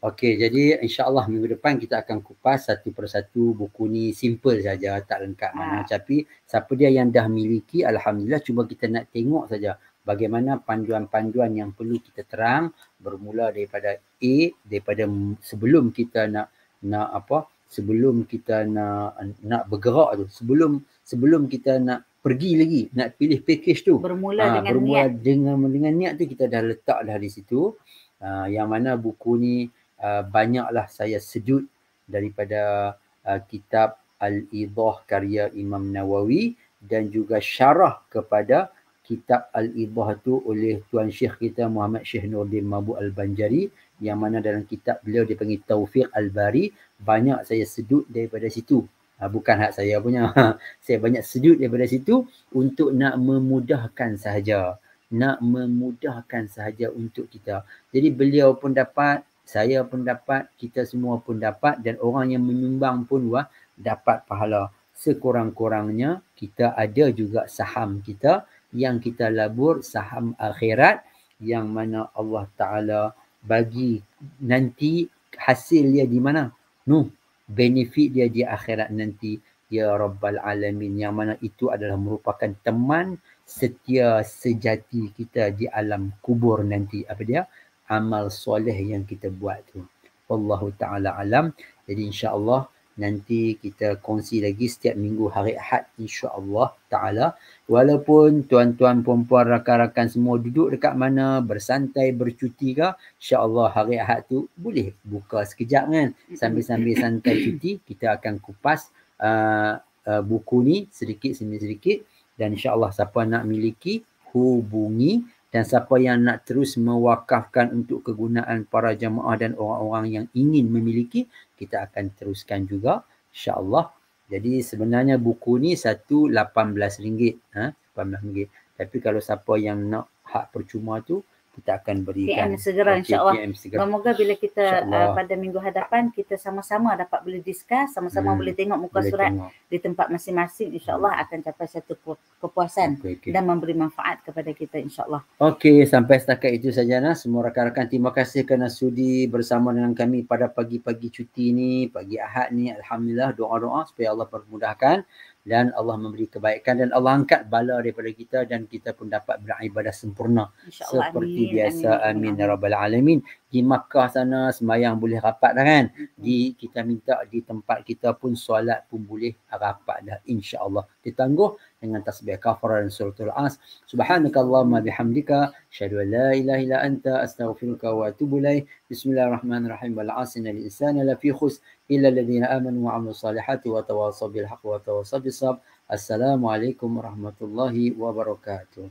[SPEAKER 1] Okey, jadi insya-Allah minggu depan kita akan kupas satu persatu buku ni simple saja, tak lengkap mana. Ha. Tapi siapa dia yang dah miliki, alhamdulillah cuba kita nak tengok saja bagaimana panduan-panduan yang perlu kita terang bermula daripada A daripada sebelum kita nak nak apa? Sebelum kita nak nak bergerak tu, sebelum sebelum kita nak pergi lagi nak pilih package tu
[SPEAKER 2] bermula ha, dengan
[SPEAKER 1] bermula
[SPEAKER 2] niat
[SPEAKER 1] dengan dengan niat tu kita dah letak dah di situ uh, yang mana buku ni uh, banyaklah saya sejut daripada uh, kitab Al-Idah karya Imam Nawawi dan juga syarah kepada kitab Al-Idah tu oleh Tuan Syekh kita Muhammad Syekh Nurdin Mabu Al-Banjari yang mana dalam kitab beliau dipanggil Taufiq Al-Bari banyak saya sedut daripada situ. Uh, bukan hak saya punya. Saya banyak sedut daripada situ untuk nak memudahkan sahaja. Nak memudahkan sahaja untuk kita. Jadi beliau pun dapat saya pun dapat, kita semua pun dapat dan orang yang menyumbang pun wah dapat pahala. Sekurang-kurangnya kita ada juga saham kita yang kita labur saham akhirat yang mana Allah Ta'ala bagi nanti hasil dia di mana? Nuh, benefit dia di akhirat nanti. Ya Rabbal Alamin yang mana itu adalah merupakan teman setia sejati kita di alam kubur nanti. Apa dia? amal soleh yang kita buat tu. Wallahu ta'ala alam. Jadi insyaAllah nanti kita kongsi lagi setiap minggu hari Ahad insyaAllah ta'ala. Walaupun tuan-tuan, perempuan, rakan-rakan semua duduk dekat mana, bersantai, bercuti ke, insyaAllah hari Ahad tu boleh buka sekejap kan. Sambil-sambil santai cuti, kita akan kupas uh, uh, buku ni sedikit sedikit. Dan insyaAllah siapa nak miliki, hubungi dan siapa yang nak terus mewakafkan untuk kegunaan para jemaah dan orang-orang yang ingin memiliki kita akan teruskan juga insyaallah. Jadi sebenarnya buku ni satu RM18 ha? 18 ringgit. Tapi kalau siapa yang nak hak percuma tu kita akan berikan
[SPEAKER 2] PM segera insyaAllah. Semoga bila kita uh, pada minggu hadapan kita sama-sama dapat boleh discuss, sama-sama hmm. boleh tengok muka boleh surat tengok. di tempat masing-masing insyaAllah hmm. akan capai satu kepuasan okay, okay. dan memberi manfaat kepada kita insyaAllah.
[SPEAKER 1] Okey, sampai setakat itu saja nah. Semua rakan-rakan terima kasih kerana sudi bersama dengan kami pada pagi-pagi cuti ni, pagi Ahad ni. Alhamdulillah doa-doa supaya Allah permudahkan dan Allah memberi kebaikan dan Allah angkat bala daripada kita dan kita pun dapat beribadah sempurna. Seperti amin. biasa amin ya rabbal alamin. Di Makkah sana sembahyang boleh rapat dah kan? Di kita minta di tempat kita pun solat pun boleh rapat dah insyaallah. Ditangguh dengan tasbih kafar dan suratul as. Subhanakallahumma bihamdika asyhadu an la ilaha illa anta astaghfiruka wa atubu ilaik. Bismillahirrahmanirrahim. Wal asna lil insani la fi khus إلا الذين آمنوا وعملوا الصالحات وتواصوا بالحق وتواصوا بالصبر السلام عليكم ورحمة الله وبركاته.